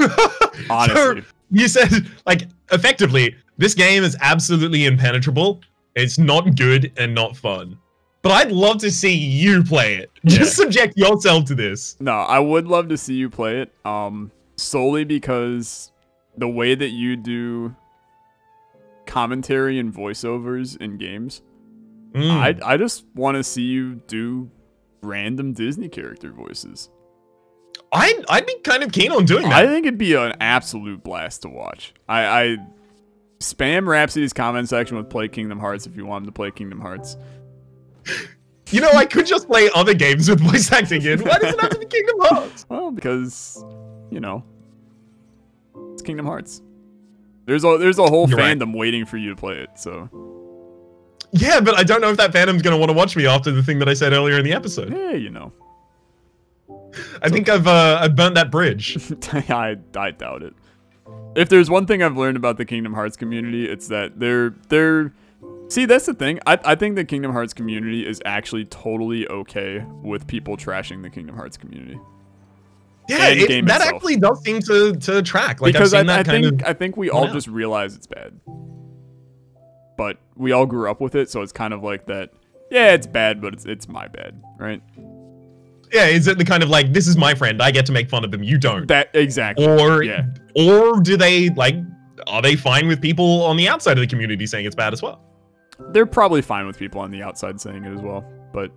A: Honestly.
B: So, you said like effectively, this game is absolutely impenetrable. It's not good and not fun. But I'd love to see you play it. Just
A: Yeah.
B: subject yourself to this.
A: No, I would love to see you play it. Um, solely because the way that you do commentary and voiceovers in games,
B: Mm.
A: I I just want to see you do random Disney character voices.
B: I'd, I'd be kind of keen on doing that.
A: I think it'd be an absolute blast to watch. I, I spam Rhapsody's comment section with play Kingdom Hearts if you want him to play Kingdom Hearts.
B: You know, I could just play other games with voice acting in. Why does it have to be Kingdom Hearts?
A: Well, because you know it's Kingdom Hearts. There's a there's a whole
B: You're right.
A: fandom waiting for you to play it. So
B: Yeah, but I don't know if that Phantom's going to want to watch me after the thing that I said earlier in the episode.
A: yeah, you know,
B: I think I've uh, I've burnt that bridge.
A: I I doubt it. If there's one thing I've learned about the Kingdom Hearts community, it's that they're they're see that's the thing. I I think the Kingdom Hearts community is actually totally okay with people trashing the Kingdom Hearts community.
B: Yeah, it, that
A: itself.
B: actually does seem to to track. Like
A: because
B: I've
A: I,
B: that
A: I
B: kind
A: think
B: of.
A: I think we all just realize it's bad. But we all grew up with it, so it's kind of like that. Yeah, it's bad, but it's it's my bad, right?
B: Yeah, is it the kind of like this is my friend, I get to make fun of them, you don't?
A: That exactly.
B: Or
A: Yeah.
B: or do they like are they fine with people on the outside of the community saying it's bad as well?
A: They're probably fine with people on the outside saying it as well, but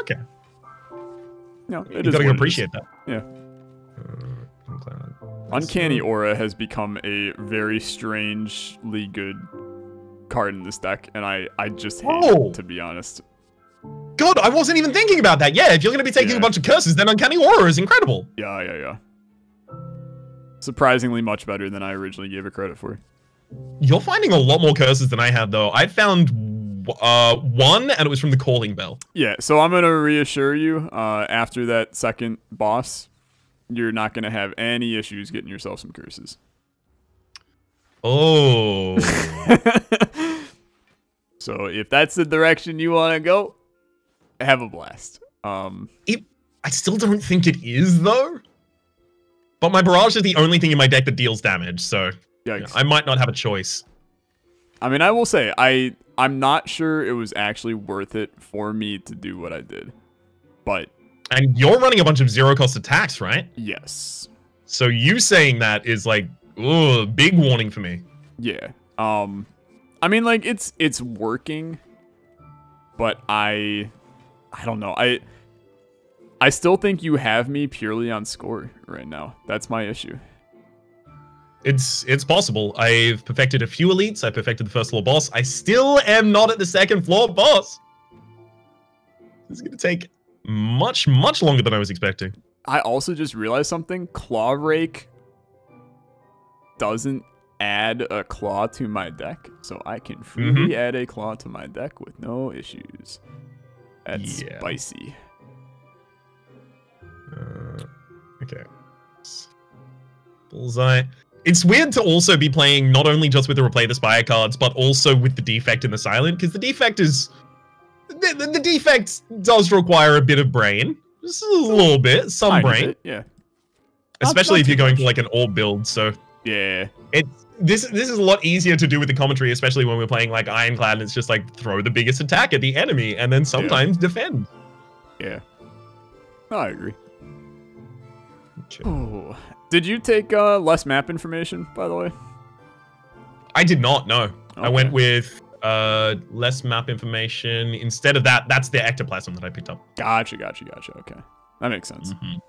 B: Okay,
A: you
B: you
A: it is
B: gotta
A: what it is.
B: appreciate that.
A: Yeah.
B: Uh,
A: Uncanny Aura has become a very strangely good card in this deck, and I I just hate
B: Oh.
A: it to be honest.
B: God, I wasn't even thinking about that. Yeah, if you're gonna be taking
A: Yeah.
B: a bunch of curses, then Uncanny Aura is incredible.
A: Yeah, yeah, yeah. Surprisingly much better than I originally gave it credit for.
B: You're finding a lot more curses than I had though. I found uh one and it was from the calling bell.
A: Yeah, so I'm gonna reassure you. Uh, after that second boss, you're not gonna have any issues getting yourself some curses.
B: Oh.
A: so if that's the direction you want to go, have a blast. Um,
B: it, I still don't think it is though. But my barrage is the only thing in my deck that deals damage, so
A: yikes.
B: I might not have a choice.
A: I mean, I will say I I'm not sure it was actually worth it for me to do what I did, but
B: And you're running a bunch of zero cost attacks, right?
A: yes,
B: So you saying that is like, ooh, big warning for me.
A: yeah. Um, I mean, like it's it's working, but I I don't know. I I still think you have me purely on score right now. That's my issue.
B: It's it's possible. I've perfected a few elites. I perfected the first floor boss. I still am not at the second floor boss. It's gonna take much much longer than I was expecting.
A: I also just realized something. Claw Rake doesn't add a claw to my deck, so I can freely add a claw to my deck with no issues. That's
B: Yeah.
A: spicy.
B: Uh, okay. Bullseye. It's weird to also be playing not only just with the replay the spire cards, but also with the defect and the silent, because the defect is the, the, the defect does require a bit of brain, just a little bit, some brain,
A: bit, Yeah.
B: especially
A: not
B: if you're going
A: much.
B: for like an all build. So
A: Yeah.
B: it's this this is a lot easier to do with the commentary, especially when we're playing like Ironclad, and it's just like throw the biggest attack at the enemy and then sometimes defend.
A: Yeah. I agree. Oh. Did you take uh, less map information, by the way?
B: I did not know. I went with uh less map information. Instead of that, that's the ectoplasm that I picked up.
A: Gotcha, gotcha, gotcha. Okay. That makes sense.
B: Mhm.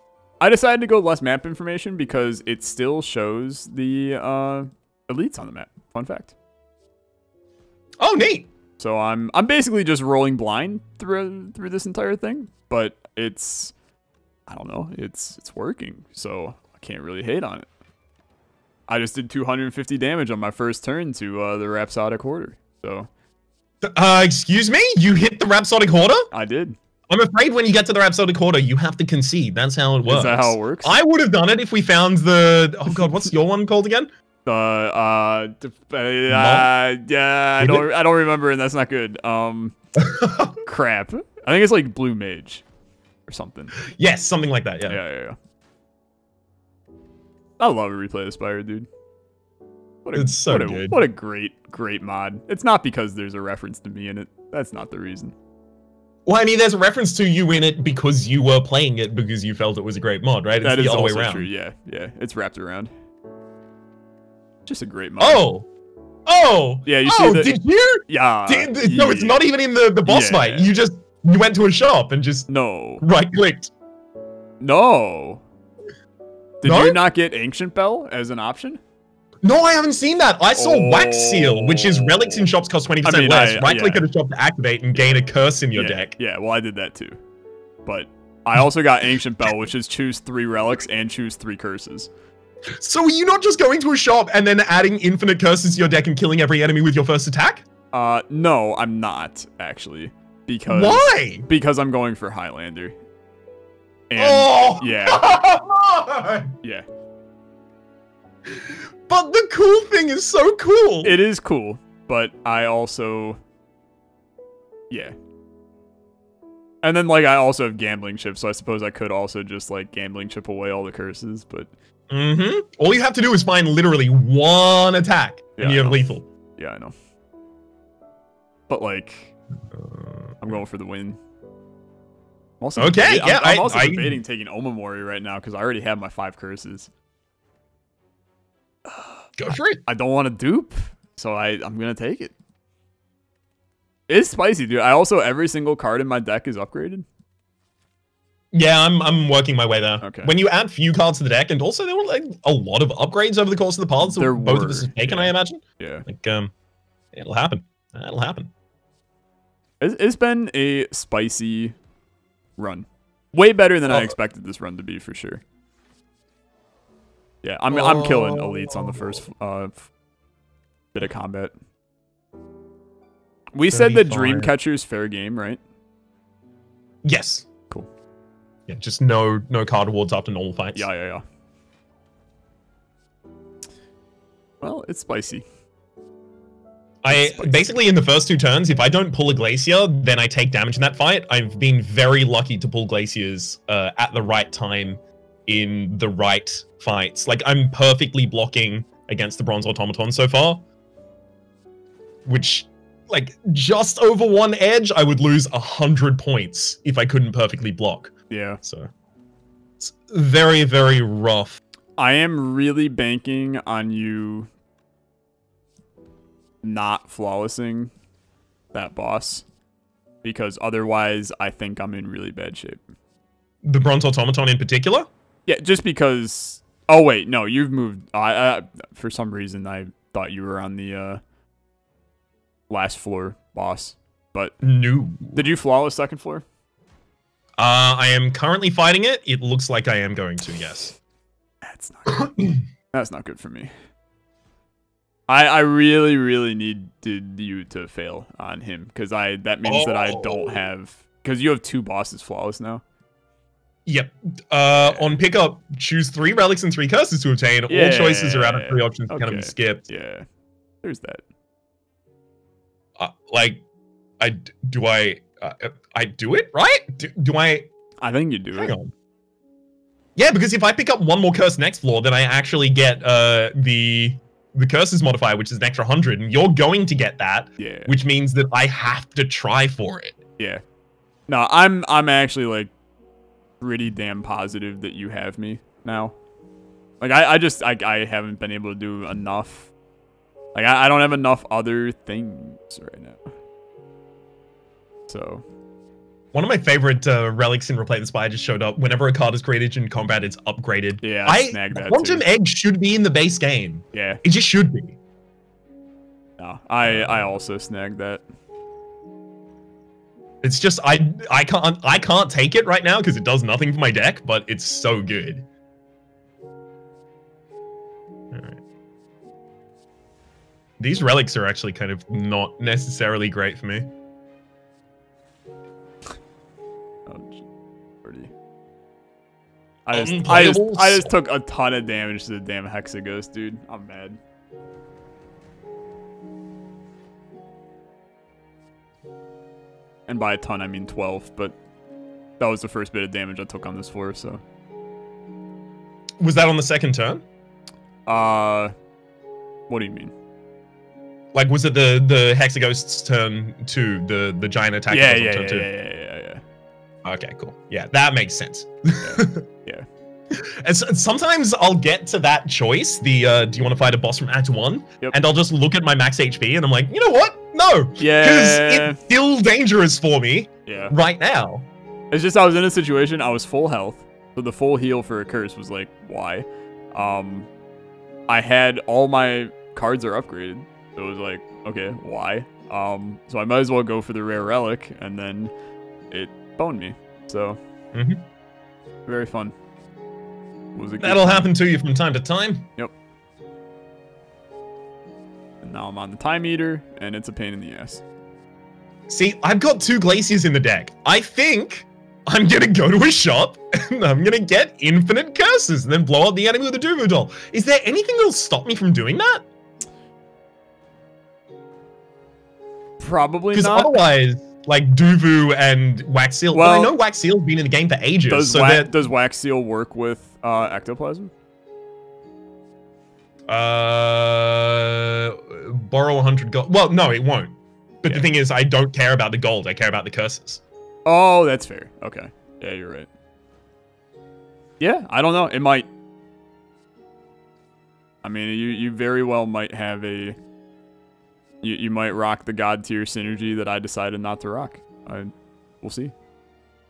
A: I decided to go less map information because it still shows the uh, elites on the map. Fun fact.
B: Oh, neat.
A: So I'm I'm basically just rolling blind through through this entire thing, but it's I don't know, it's it's working. So I can't really hate on it. I just did 250 damage on my first turn to uh, the Rhapsodic Order. So
B: Uh, excuse me? You hit the Rhapsodic Hoarder?
A: I did.
B: I'm afraid when you get to the Rhapsodic Hoarder, you have to concede. That's how it works.
A: Is that how it works?
B: I would have done it if we found the. Oh god, what's your one called again?
A: Uh, uh, uh, uh, yeah, I don't, I don't remember, and that's not good. Um, crap. I think it's like blue mage or something.
B: Yes, something like that. Yeah.
A: Yeah, yeah, yeah. I love a replay of Spire, dude. What a,
B: It's so
A: what a,
B: good.
A: What a great, great mod. It's not because there's a reference to me in it. That's not the reason.
B: Well, I mean, there's a reference to you in it because you were playing it because you felt it was a great mod, right? It's
A: That
B: the
A: is also
B: around.
A: true. Yeah, yeah. It's wrapped around. Just a great mod.
B: Oh, oh,
A: Yeah, you
B: oh!
A: see the-
B: did you?
A: yeah.
B: Did, no, it's not even in the the boss
A: Yeah.
B: fight. You just you went to a shop and just
A: No,
B: right clicked.
A: no. Did
B: No?
A: you not get Ancient Bell as an option?
B: No, I haven't seen that. I saw Wax Seal, which is relics in
A: Oh.
B: shops cost 20%
A: I mean,
B: less.
A: I-
B: right click
A: yeah.
B: at a shop to activate and gain a curse in your
A: yeah,
B: deck.
A: Yeah, well, I did that too. But I also got Ancient Bell, which is choose three relics and choose three curses.
B: So are you not just going to a shop and then adding infinite curses to your deck and killing every enemy with your first attack?
A: Uh, no, I'm not actually because
B: Why?
A: because I'm going for Highlander. And
B: oh,
A: yeah. yeah,
B: But the cool thing is so cool.
A: it is cool, but I also, yeah. And then like I also have gambling chip, so I suppose I could also just like gambling chip away all the curses, but
B: Mm-hmm. All you have to do is find literally one attack,
A: Yeah,
B: and you
A: I
B: have lethal.
A: yeah, I know. But like, I'm going for the win. I'm also
B: Okay,
A: deba-
B: yeah,
A: I'm, I'm also
B: I-
A: debating taking Omamori right now because I already have my five curses.
B: Go for it.
A: I don't want to dupe, so I I'm gonna take it. It's spicy, dude. I also every single card in my deck is upgraded.
B: Yeah, I'm I'm working my way there.
A: Okay.
B: When you add few cards to the deck, and also there were like a lot of upgrades over the course of the that
A: There
B: both of us have taken,
A: yeah.
B: I imagine.
A: Yeah,
B: Like, um, it'll happen. That'll happen.
A: it's, it's been a spicy run. Way better than I
B: Oh.
A: expected this run to be for sure. Yeah, I'm I'm killing
B: Oh.
A: elites on the first uh bit of combat. We said the
B: 35.
A: dream catcher's fair game, right?
B: Yes.
A: Cool.
B: Yeah, just no no card awards after normal fights.
A: Yeah, yeah, yeah. Well, it's spicy.
B: I basically in the first two turns, if I don't pull a glacier, then I take damage in that fight. I've been very lucky to pull glaciers uh, at the right time in the right fights. Like I'm perfectly blocking against the bronze automaton so far, which like just over one edge, I would lose a hundred points if I couldn't perfectly block.
A: Yeah.
B: So it's very very rough.
A: I am really banking on you not flawlessing that boss because otherwise I think I'm in really bad shape.
B: The bronze automaton in particular.
A: Yeah, just because Oh wait, no, you've moved I uh, for some reason I thought you were on the uh last floor boss. But
B: No.
A: did you flawless second floor?
B: Uh, I am currently fighting it. It looks like I am going to, yes.
A: That's not good. That's not good for me. I I really really needed you to fail on him because I that means that I
B: Oh.
A: don't have because you have two bosses flawless now.
B: Yep. Uh, on pickup, choose three relics and three curses to obtain. All choices are out of three options that can
A: Okay.
B: be skipped.
A: Yeah, there's that.
B: Uh, like, I do I uh, I do it right? Do, do I?
A: I think you do
B: Hang
A: it.
B: on. Yeah, because if I pick up one more curse next floor, then I actually get uh the the curses modifier, which is an extra hundred, and you're going to get that,
A: Yeah,
B: which means that I have to try for it.
A: yeah. No, I'm I'm actually like pretty damn positive that you have me now. Like I I just I I haven't been able to do enough. Like I, I don't have enough other things right now. So
B: One of my favorite uh, relics in Replay the Spire just showed up. Whenever a card is created in combat, it's upgraded.
A: Yeah, I snagged that
B: Quantum
A: too.
B: Egg should be in the base game.
A: yeah,
B: It just should be.
A: no, I I also snagged that.
B: It's just I I can't I can't take it right now because it does nothing for my deck, but it's so good. Alright. These relics are actually kind of not necessarily great for me.
A: I just, I just, I just took a ton of damage to the damn Hexaghost, dude. I'm mad. And by a ton I mean 12, but that was the first bit of damage I took on this floor, so.
B: Was that on the second turn?
A: Uh, what do you mean?
B: Like, was it the the Hexaghost's turn two, the the giant attack?
A: Yeah, yeah,
B: turn
A: yeah,
B: two?
A: yeah, yeah, yeah, yeah.
B: Okay, cool. Yeah, that makes sense. And s- sometimes I'll get to that choice, the uh, do you want to fight a boss from Act 1?
A: Yep.
B: And I'll just look at my max HP and I'm like, you know what? No!
A: Yeah.
B: Because it's still dangerous for me
A: Yeah.
B: right now.
A: It's just I was in a situation I was full health, so the full heal for a curse was like why. Um, I had all my cards are upgraded, so it was like okay why. Um, so I might as well go for the rare relic, and then it boned me. So
B: Mhm.
A: very fun.
B: That'll happen to you from time to time. Yep.
A: And now I'm on the time eater, and it's a pain in the ass.
B: See, I've got two glaciers in the deck. I think I'm gonna go to a shop and I'm gonna get infinite curses and then blow up the enemy with a Du-Vu doll. Is there anything that'll stop me from doing that?
A: Probably not.
B: Because otherwise, like Du-Vu and Wax Seal. Well, I know Wax Seal's been in the game for ages.
A: Does
B: so
A: wa- does wax seal work with uh, ectoplasm?
B: uh, borrow 100 gold. Well, no, it won't. But
A: Yeah.
B: the thing is, I don't care about the gold. I care about the curses.
A: Oh, that's fair. Okay. Yeah, you're right. Yeah, I don't know. It might. I mean, you you very well might have a. You you might rock the god tier synergy that I decided not to rock. I, we'll see.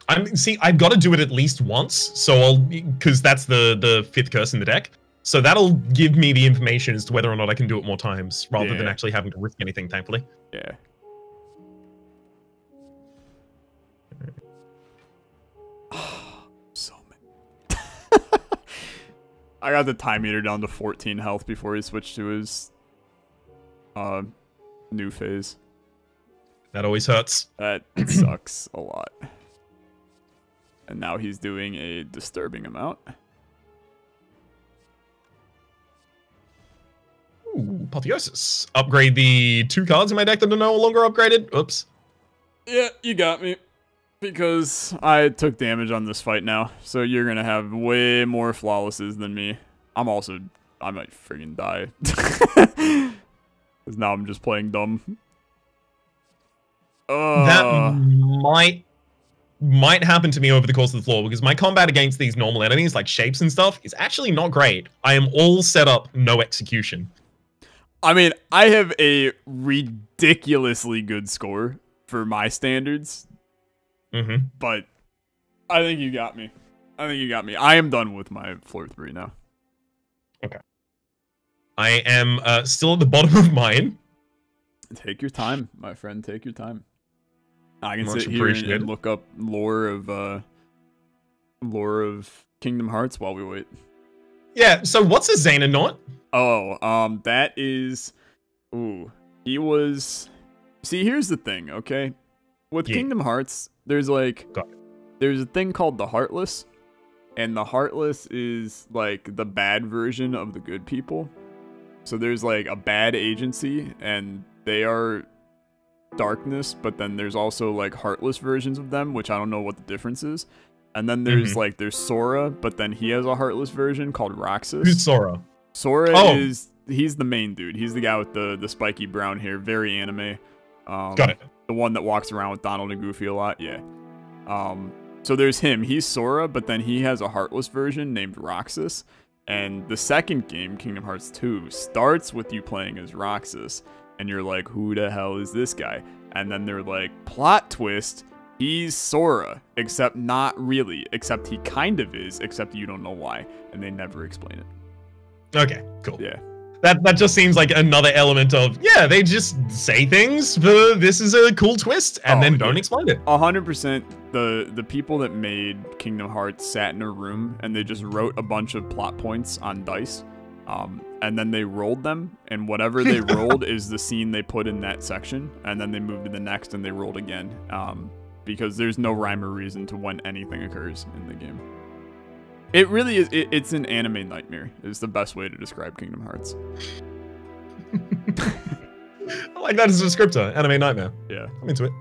B: I'm see. I've got to do it at least once. So I'll because that's the the fifth curse in the deck. So that'll give me the information as to whether or not I can do it more times, rather than actually having to risk anything. Thankfully.
A: Yeah. so many. I got the time eater down to 14 health before he switched to his uh new phase.
B: That always hurts.
A: That sucks a lot. And now he's doing a disturbing amount.
B: Ooh, Apotheosis. Upgrade the two cards in my deck that are no longer upgraded. Oops.
A: Yeah, you got me. Because I took damage on this fight now, so you're gonna have way more flawlesses than me. I'm also, I might friggin' die. Because now I'm just playing dumb.
B: that
A: Uh,
B: might might happen to me over the course of the floor because my combat against these normal enemies like shapes and stuff is actually not great. I am all set up, no execution.
A: I mean, I have a ridiculously good score for my standards,
B: hmm
A: but I think you got me. I think you got me. I am done with my floor three now.
B: I am uh, still at the bottom of mine.
A: Take your time, my friend. Take your time. I can
B: Much
A: sit here and, and look up lore of uh lore of Kingdom Hearts while we wait.
B: Yeah. So what's a Xehanort?
A: Oh, um, that is, ooh, he was. See, here's the thing, okay? With
B: Yeah.
A: Kingdom Hearts, there's like, there's a thing called the Heartless, and the Heartless is like the bad version of the good people. So there's like a bad agency, and they are darkness, but then there's also like heartless versions of them, which I don't know what the difference is. And then there's
B: Mhm.
A: like there's Sora, but then he has a heartless version called Roxas.
B: Who's Sora?
A: Sora
B: Oh.
A: is he's the main dude. He's the guy with the the spiky brown hair, very anime. Um,
B: Got it.
A: The one that walks around with Donald and Goofy a lot. Yeah. Um. So there's him. He's Sora, but then he has a heartless version named Roxas. And the second game, Kingdom Hearts 2, starts with you playing as Roxas, and you're like, who the hell is this guy? And then they're like, plot twist, he's Sora, except not really, except he kind of is, except you don't know why, and they never explain it.
B: Okay. Cool.
A: Yeah.
B: That that just seems like another element of yeah. They just say things. For, this is a cool twist, and
A: Oh,
B: then don't explain it.
A: A hundred percent. The the people that made Kingdom Hearts sat in a room and they just wrote a bunch of plot points on dice, um, and then they rolled them, and whatever they rolled is the scene they put in that section, and then they moved to the next and they rolled again, um, because there's no rhyme or reason to when anything occurs in the game. It really is. It, it's an anime nightmare. Is the best way to describe Kingdom Hearts.
B: I like that as a descriptor. Anime nightmare.
A: Yeah.
B: I'm into it.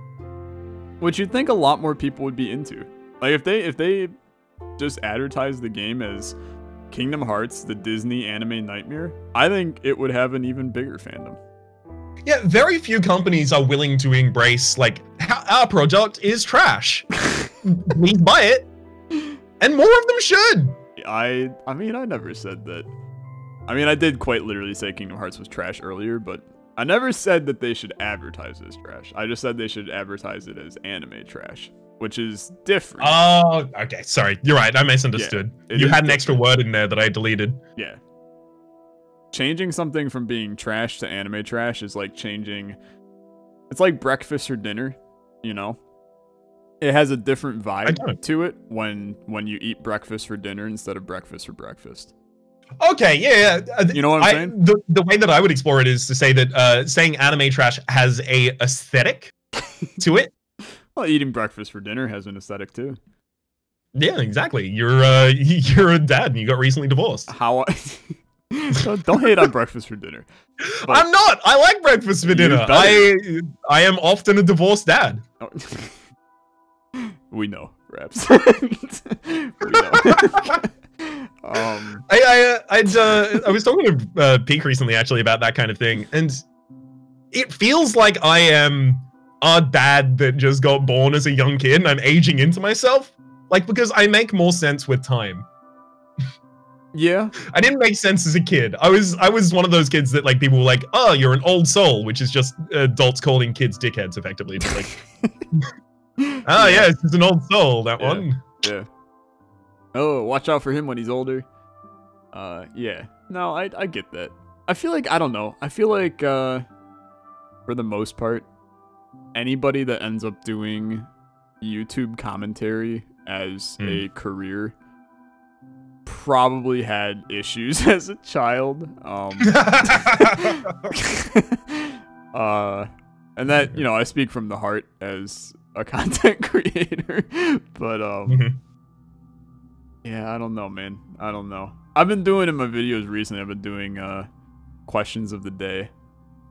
A: which you'd think a lot more people would be into. Like if they if they just advertise the game as Kingdom Hearts, the Disney anime nightmare, I think it would have an even bigger fandom.
B: Yeah, very few companies are willing to embrace like our product is trash. Please buy it, and more of them should.
A: I I mean I never said that. I mean I did quite literally say Kingdom Hearts was trash earlier, but I never said that they should advertise it as trash. I just said they should advertise it as anime trash, which is different.
B: Oh, okay. Sorry, you're right. I misunderstood.
A: it
B: you had an extra word in there that I deleted.
A: Yeah. Changing something from being trash to anime trash is like changing. It's like breakfast or dinner, you know. It has a different vibe to it when when you eat breakfast for dinner instead of breakfast for breakfast.
B: Okay, yeah, yeah. Uh,
A: You know what I'm
B: I-
A: saying?
B: The, the way that I would explore it is to say that uh, saying anime trash has a aesthetic to it.
A: Well, eating breakfast for dinner has an aesthetic too.
B: Yeah, exactly. You're uh, you're a dad and you got recently divorced.
A: How? I- don't, don't hate on breakfast for dinner.
B: I'm not. I like breakfast for dinner. I I am often a divorced dad.
A: Oh. We know, Raps. we know. um,
B: I I uh, I'd, uh, I was talking to uh, Peak recently actually about that kind of thing, and it feels like I am a dad that just got born as a young kid, and I'm aging into myself. Like because I make more sense with time.
A: yeah,
B: I didn't make sense as a kid. I was I was one of those kids that like people were like, oh, you're an old soul, which is just adults calling kids dickheads, effectively. Just like, oh yeah, it's just an old soul. That
A: Yeah.
B: one.
A: yeah. Oh, watch out for him when he's older. Uh, yeah. No, I I get that. I feel like I don't know. I feel like uh, for the most part, anybody that ends up doing YouTube commentary as
B: Hmm.
A: a career probably had issues as a child. Um, uh, and that you know, I speak from the heart as a content creator, but um,
B: Mhm.
A: yeah, I don't know, man. I don't know. I've been doing in my videos recently. I've been doing uh questions of the day,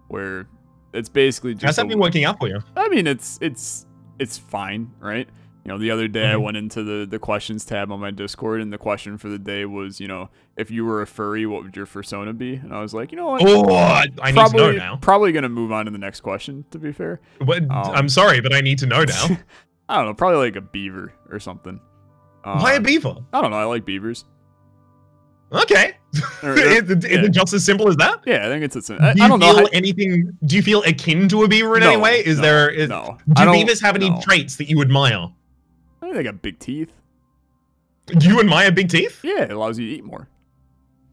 A: where it's basically just.
B: How's that been working out for you?
A: I mean, it's it's it's fine, right? You know, the other day I
B: Mhm.
A: went into the the questions tab on my Discord, and the question for the day was, you know, if you were a furry, what would your persona be? And I was like, you know what?
B: Oh, I I need
A: probably
B: to know now.
A: probably gonna move on to the next question. To be fair,
B: What,
A: Um,
B: I'm sorry, but I need to know now.
A: I don't know, probably like a beaver or something. Uh,
B: Why a beaver?
A: I don't know. I like beavers.
B: Okay.
A: Or- or-
B: is, it- is
A: yeah.
B: it just as simple as that?
A: yeah, I think it's. it's I,
B: do
A: I don't
B: feel
A: know.
B: anything? Do you feel akin to a beaver in
A: no,
B: any way? Is
A: no,
B: there? Is,
A: no?
B: Do beavers have any traits that you admire?
A: They got big teeth.
B: You admire big teeth?
A: Yeah, it allows you to eat more.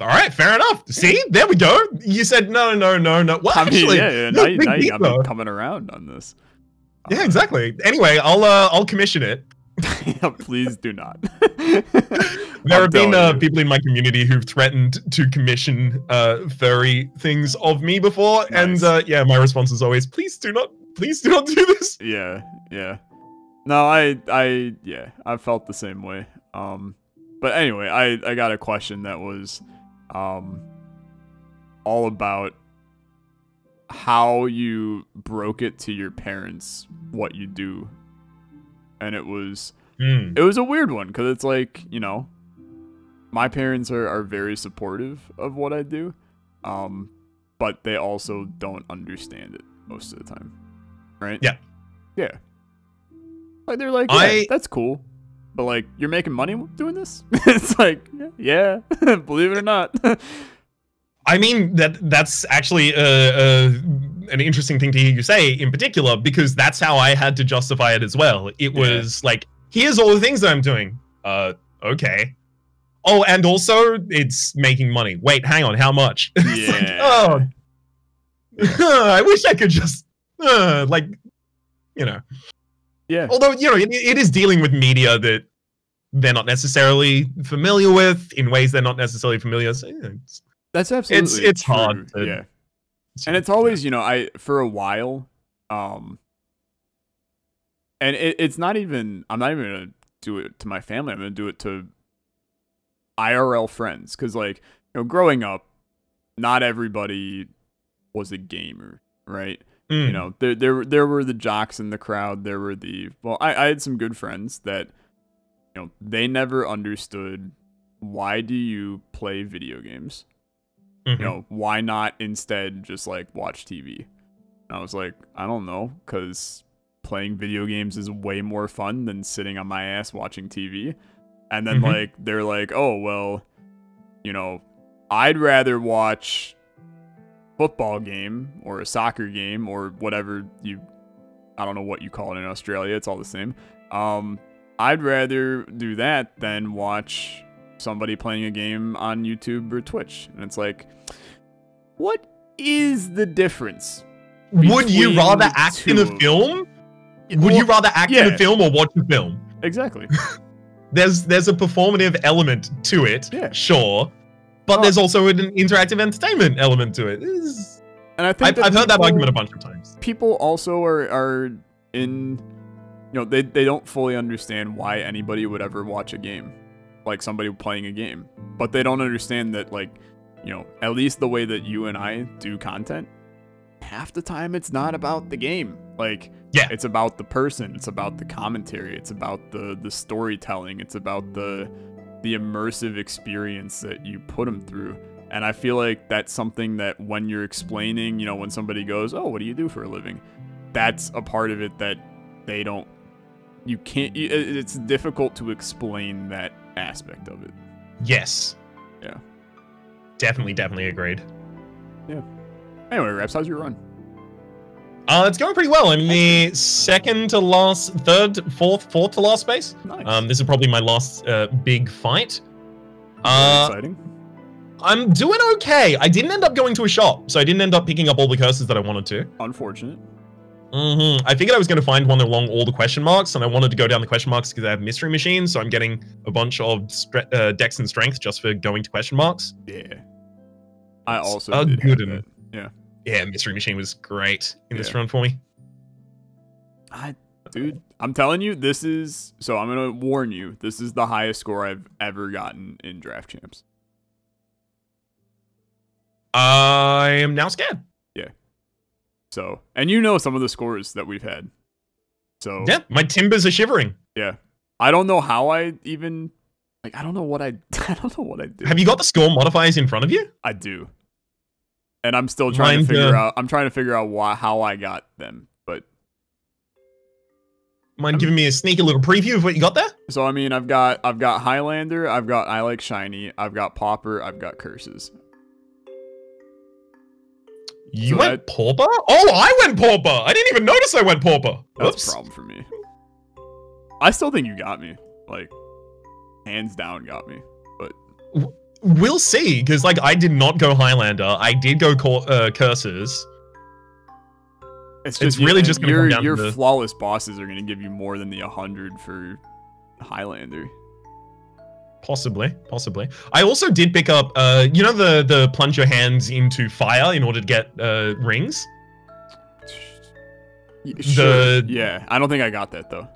B: All right, fair enough. See, there we go. You said no, no, no, no. Well,
A: I mean,
B: actually,
A: yeah, yeah. Now, you, now you got me coming around on this.
B: Yeah, exactly. Anyway, I'll uh, I'll commission it.
A: Yeah, please do not.
B: There have been uh, people in my community who've threatened to commission uh, furry things of me before, and uh, yeah, my response is always, "Please do not, please do not do this."
A: Yeah, yeah. No, I, I, yeah, I felt the same way. Um, but anyway, I, I got a question that was, um, all about how you broke it to your parents what you do, and it was,
B: Hmm.
A: it was a weird one because it's like you know, my parents are are very supportive of what I do, um, but they also don't understand it most of the time, right?
B: Yeah.
A: Yeah. Like they're like, yeah,
B: I-
A: that's cool, but like you're making money doing this. it's like, yeah, believe it or not.
B: I mean that that's actually uh, uh, an interesting thing to hear you say in particular because that's how I had to justify it as well. It
A: Yeah.
B: was like, here's all the things that I'm doing. Uh, okay. Oh, and also it's making money. Wait, hang on, how much? It's like,
A: Yeah.
B: oh, I wish I could just uh, like, you know.
A: Yeah,
B: Although you know, it, it is dealing with media that they're not necessarily familiar with in ways they're not necessarily familiar. So, yeah, it's,
A: that's absolutely
B: it's
A: true.
B: hard to-
A: yeah. and it's always you know i for a while um and it, it's not even i'm not even gonna do it to my family i'm gonna do it to irl friends because like you know growing up not everybody was a gamer right
B: Mm.
A: You know, there there there were the jocks in the crowd. There were the well, I, I had some good friends that, you know, they never understood why do you play video games.
B: Mhm.
A: You know, why not instead just like watch TV? And I was like, I don't know, because playing video games is way more fun than sitting on my ass watching TV. And then
B: Mhm.
A: like they're like, oh well, you know, I'd rather watch football game or a soccer game or whatever you I don't know what you call it in Australia, it's all the same. Um I'd rather do that than watch somebody playing a game on YouTube or Twitch. And it's like what is the difference?
B: Would you rather
A: the
B: act in a film? Would
A: Well,
B: you rather act in a film or watch a film?
A: Exactly.
B: There's there's a performative element to it,
A: Yeah.
B: sure, but
A: Well-
B: there's oh. also an interactive entertainment element to it. This
A: And I think
B: I've, I've heard that argument a bunch of times.
A: people also are are in you know they they don't fully understand why anybody would ever watch a game like somebody playing a game but they don't understand that like you know at least the way that you and I do content half the time it's not about the game like
B: Yeah.
A: it's about the person it's about the commentary it's about the the storytelling it's about the the immersive experience that you put them through and I feel like that's something that when you're explaining, you know, when somebody goes, "Oh, what do you do for a living?" That's a part of it that they don't you can't it's difficult to explain that aspect of it.
B: Yes.
A: Yeah.
B: Definitely, definitely agreed. Yeah.
A: Anyway, Raps, how's your run?
B: Uh, it's going pretty well. I'm in the second to last, third, fourth, fourth to last space.
A: Nice.
B: Um, this is probably my last uh, big fight. Uh,
A: exciting.
B: I'm doing okay. I didn't end up going to a shop, so I didn't end up picking up all the curses that I wanted to.
A: Unfortunate.
B: hmm I figured I was going to find one along all the question marks, and I wanted to go down the question marks because I have mystery machines, so I'm getting a bunch of uh, dex and strength just for going to question marks.
A: Yeah. I
B: It's
A: also
B: a
A: did
B: good
A: have. Yeah.
B: Yeah, mystery machine was great in this run for me.
A: I dude, I'm telling you, this is so I'm gonna warn you, this is the highest score I've ever gotten in draft champs.
B: I am now scared. Yeah.
A: So and you know some of the scores that we've had. So
B: Yeah, my timbers are shivering.
A: Yeah. I don't know how I even like I don't know what I I don't know what I do.
B: Have you got the score modifiers in front of you?
A: I do. And I'm still trying to figure out I'm trying to figure out why how I got them. But
B: Mind giving me a sneaky little preview of what you got there?
A: so I mean I've got I've got Highlander, I've got I like shiny, I've got pauper, I've got curses.
B: You
A: So
B: went pauper? Oh, I went pauper. I didn't even notice I went pauper.
A: That's
B: Oops.
A: a problem for me. I still think you got me. Like hands down got me.
B: We'll see, because like I did not go Highlander. I did go uh, curses.
A: It's
B: It's
A: just
B: really
A: you-
B: just gonna
A: your
B: come down to
A: your
B: the-
A: flawless bosses are gonna give you more than the hundred for Highlander.
B: Possibly, possibly. I also did pick up, uh, you know, the the plunge your hands into fire in order to get uh, rings.
A: Sure.
B: The-
A: Yeah, I don't think I got that though.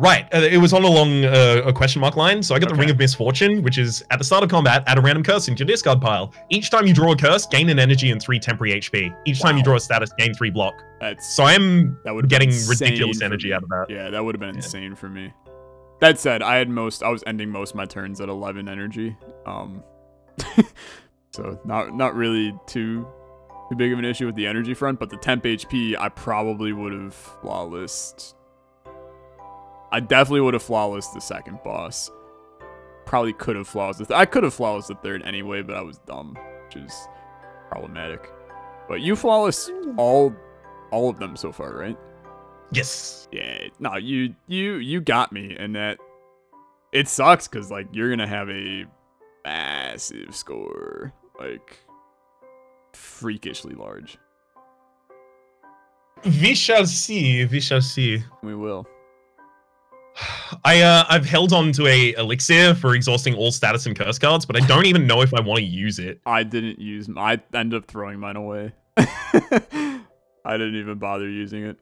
B: Right. Uh, it was on along uh, a question mark line. So I got the Ring of Misfortune, which is at the start of combat, add a random curse into your discard pile. Each time you draw a curse, gain an energy and three temporary HP. Each time you draw a status, gain three block.
A: That's
B: So I'm
A: that would
B: getting ridiculous energy out of that.
A: Yeah, that would have been
B: Yeah.
A: insane for me. That said, I had most. I was ending most of my turns at eleven energy. Um, so not not really too too big of an issue with the energy front, but the temp HP, I probably would have flawless. I definitely would have flawless the second boss. Probably could have flawless. The th- I could have flawless the third anyway, but I was dumb, which is problematic. But you flawless all all of them so far, right?
B: Yes.
A: Yeah, no, you you you got me, and that it sucks because like you're gonna have a massive score, like freakishly large.
B: We shall see. We shall see.
A: We will.
B: I uh, I've held on to a elixir for exhausting all status and curse cards, but I don't even know if I want to use it.
A: I didn't use. I ended up throwing mine away. I didn't even bother using it.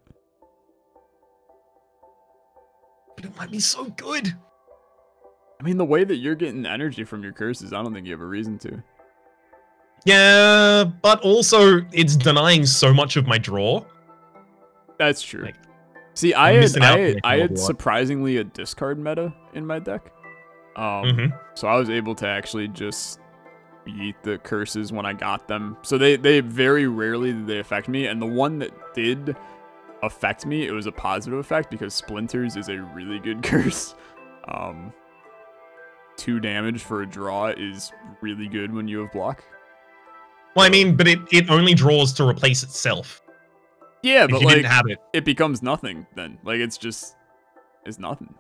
B: But it might be so good.
A: I mean, the way that you're getting energy from your curses, I don't think you have a reason to.
B: Yeah, but also it's denying so much of my draw.
A: That's true.
B: Like,
A: See, I
B: I'm
A: had I had, surprisingly a discard meta in my deck. Um,
B: Mhm.
A: so I was able to actually just beat the curses when I got them. So they they very rarely did they affect me, and the one that did affect me, it was a positive effect because splinters is a really good curse. Um, two damage for a draw is really good when you have block.
B: Well, I mean, but it, it only draws to replace itself.
A: Yeah, but
B: you
A: like
B: didn't have it.
A: it becomes nothing then. Like it's just it's nothing.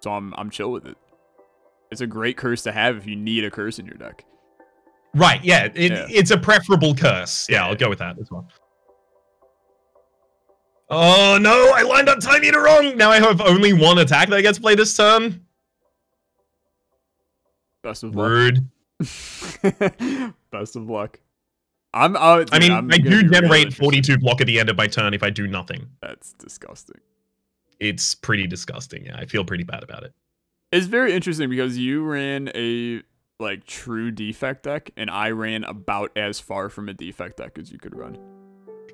A: So I'm I'm chill with it. It's a great curse to have if you need a curse in your deck.
B: Right, yeah, it,
A: Yeah.
B: it's a preferable curse. Yeah,
A: Yeah.
B: I'll go with that as well. Oh no, I lined up Time Eater wrong! Now I have only one attack that gets played this turn.
A: Best of luck.
B: Rude.
A: Best of luck. I'm out.
B: I mean,
A: I'm
B: I do generate
A: interested.
B: 42 block at the end of my turn if I do nothing.
A: That's disgusting.
B: It's pretty disgusting. Yeah, I feel pretty bad about it.
A: It's very interesting because you ran a like true defect deck, and I ran about as far from a defect deck as you could run.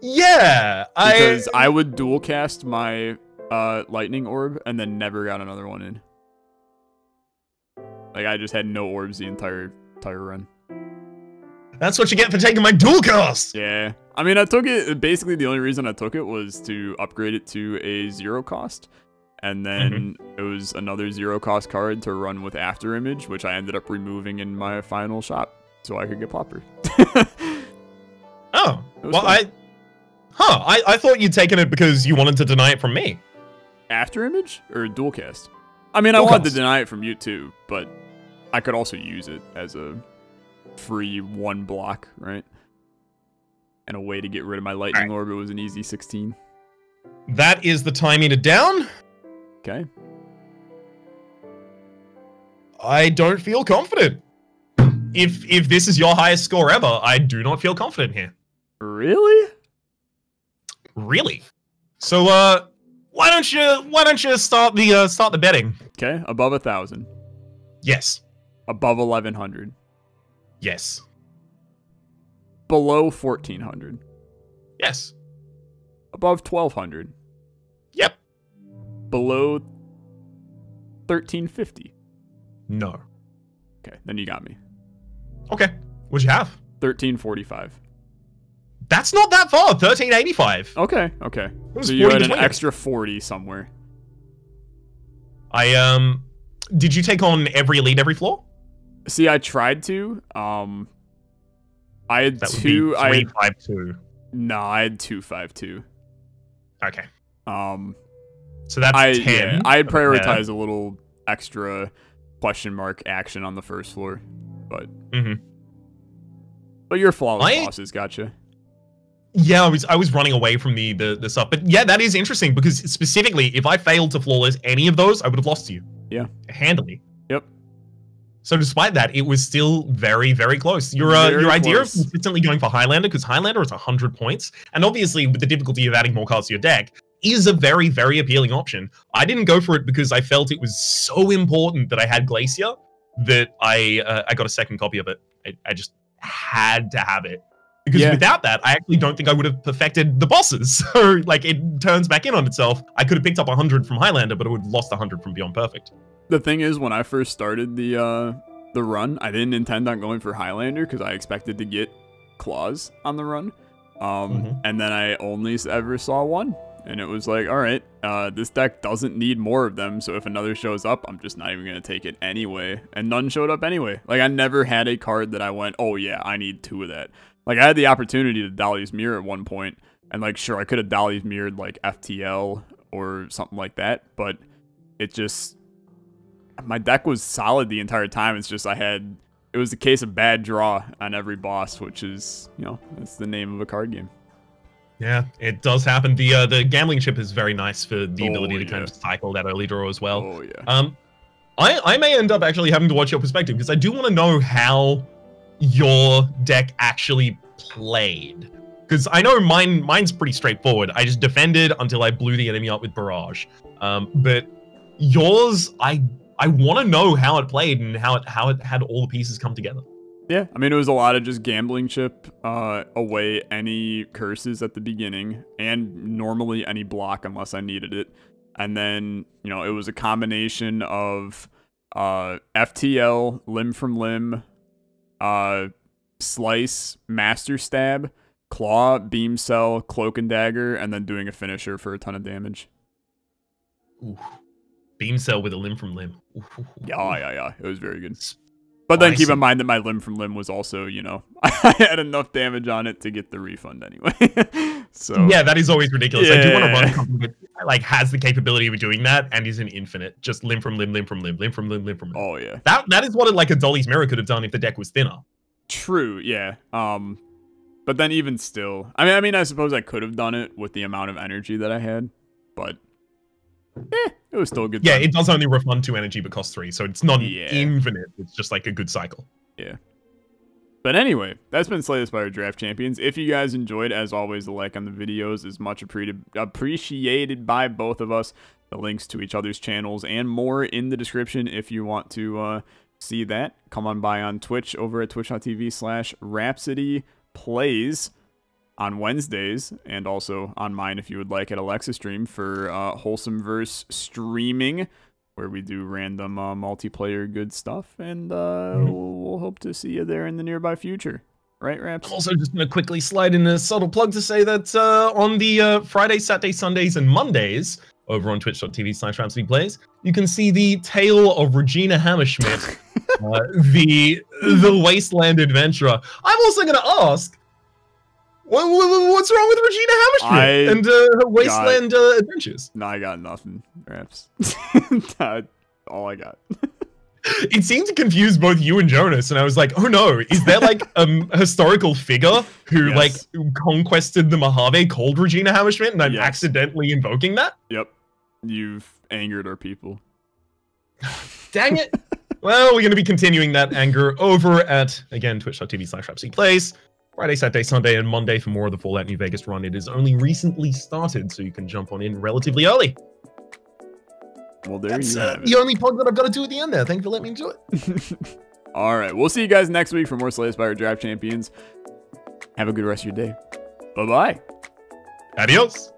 B: Yeah,
A: Because
B: I
A: I would dual cast my uh lightning orb and then never got another one in. Like I just had no orbs the entire entire run.
B: That's what you get for taking my dual cast.
A: Yeah. I mean I took it basically the only reason I took it was to upgrade it to a zero cost. And then mm-hmm. it was another zero cost card to run with after image, which I ended up removing in my final shot so I could get pauper.
B: Oh, well,
A: fun.
B: I, huh? I, I thought you'd taken it because you wanted to deny it from me.
A: after image or dual cast? I mean, I
B: Dual
A: wanted to deny it from you too, but I could also use it as a free one block, right? And a way to get rid of my lightning orb. It was an easy 16.
B: That is the Time Eater down.
A: Okay.
B: I don't feel confident. If if this is your highest score ever, I do not feel confident here.
A: Really?
B: Really. So uh why don't you why don't you start the uh start the betting?
A: Okay. Above a thousand.
B: Yes.
A: Above 1100.
B: Yes.
A: Below 1400.
B: Yes.
A: Above 1200.
B: Yep.
A: Below 1350.
B: No.
A: Okay. Then you got me.
B: Okay. What'd you have?
A: 1345.
B: That's not that far. 1385.
A: Okay. Okay. So you had an extra 40 somewhere.
B: I um did you take on every elite every floor?
A: See, I tried to. Um, I had
B: That
A: two. I had,
B: five two.
A: no, I had two five two.
B: Okay.
A: Um,
B: So that's
A: I
B: ten.
A: yeah, I had prioritized a little extra question mark action on the first floor, but
B: Mhm.
A: but your flawless
B: I-
A: bosses gotcha.
B: Yeah, I was I was running away from the, the the stuff, but yeah, that is interesting because specifically, if I failed to flawless any of those, I would have lost to you.
A: Yeah.
B: handily.
A: Yep.
B: So despite that, it was still very very close. Your uh,
A: Very
B: your idea
A: close.
B: of consistently going for Highlander because Highlander is hundred points, and obviously with the difficulty of adding more cards to your deck, is a very very appealing option. I didn't go for it because I felt it was so important that I had Glacier that I uh, I got a second copy of it. I, I just had to have it because
A: Yeah.
B: without that, I actually don't think I would have perfected the bosses. So like it turns back in on itself. I could have picked up 100 from Highlander, but I would have lost 100 from Beyond Perfect.
A: The thing is, when I first started the uh the run, I didn't intend on going for Highlander because I expected to get claws on the run. Um,
B: Mhm.
A: and then I only ever saw one, and it was like, all right, uh, this deck doesn't need more of them. So if another shows up, I'm just not even gonna take it anyway. And none showed up anyway. Like I never had a card that I went, oh yeah, I need two of that. Like I had the opportunity to Dolly's Mirror at one point, and like sure I could have Dolly's mirrored like FTL or something like that, but it just my deck was solid the entire time. It's just I had it was a case of bad draw on every boss, which is you know that's the name of a card game.
B: Yeah, it does happen. The uh, the gambling chip is very nice for the
A: Oh,
B: ability to kind of cycle that early draw as well.
A: oh yeah,
B: Um, I I may end up actually having to watch your perspective because I do want to know how your deck actually played. Because I know mine mine's pretty straightforward. I just defended until I blew the enemy up with barrage. Um, but yours, I I want to know how it played and how it how it had all the pieces come together.
A: Yeah, I mean, it was a lot of just gambling chip uh, away any curses at the beginning, and normally any block unless I needed it. And then, you know, it was a combination of uh, FTL, limb from limb, uh, slice, master stab, claw, beam cell, cloak and dagger, and then doing a finisher for a ton of damage.
B: Ooh. Beam cell with a limb from limb. Ooh.
A: Yeah, yeah, yeah. It was very good. But then keep in mind that my limb from limb was also, you know, I had enough damage on it to get the refund anyway. so
B: yeah, that is always ridiculous.
A: Yeah.
B: I do want to run something that like has the capability of doing that and is an infinite, just limb from limb, limb from limb, limb from limb, limb from limb.
A: Oh yeah.
B: That that is what like a Dolly's Mirror could have done if the deck was thinner.
A: True, yeah. Um but then even still, I mean I mean I suppose I could have done it with the amount of energy that I had, but eh, it was still a good.
B: Yeah,
A: time.
B: it does only refund two energy but costs three, so it's not
A: Yeah.
B: infinite. It's just like a good cycle. Yeah.
A: But anyway, that's been Slay the Spire Draft Champions. If you guys enjoyed, as always, the like on the videos is much appreciated by both of us. The links to each other's channels and more in the description if you want to uh, see that. Come on by on Twitch over at twitch.tv slash Rhapsody Plays on Wednesdays and also on mine if you would like at Olexa Stream for uh, Wholesomeverse streaming where we do random uh, multiplayer good stuff, and uh,
B: Mhm.
A: we'll, we'll hope to see you there in the nearby future. Right, Raps?
B: I'm also just going to quickly slide in a subtle plug to say that uh, on the uh, Fridays, Saturdays, Sundays, and Mondays over on twitch.tv slash Rhapsody Plays, you can see the tale of Regina Hammerschmidt, uh, the the Wasteland adventurer. I'm also going to ask, what, what- what's wrong with Regina Hammerschmidt
A: I
B: and uh, her Wasteland uh, adventures?
A: No, I got nothing, Raps. All I got.
B: It seemed to confuse both you and Jonas, and I was like, oh no, is there like um, a historical figure who
A: Yes.
B: like conquested the Mojave called Regina Hammerschmidt, and I'm
A: Yes.
B: accidentally invoking that?
A: Yep. You've angered our people.
B: Dang it. well, we're going to be continuing that anger over at, again, twitch.tv slash Plays. Friday, Saturday, Sunday, and Monday for more of the Fallout New Vegas run. It is only recently started, so you can jump on in relatively early.
A: Well, there
B: That's
A: you
B: uh,
A: have
B: the only plug that I've got to do at the end there. Thank you for letting me do it.
A: all right. We'll see you guys next week for more Slay the Spire Draft Champions. Have a good rest of your day. Bye bye.
B: Adios.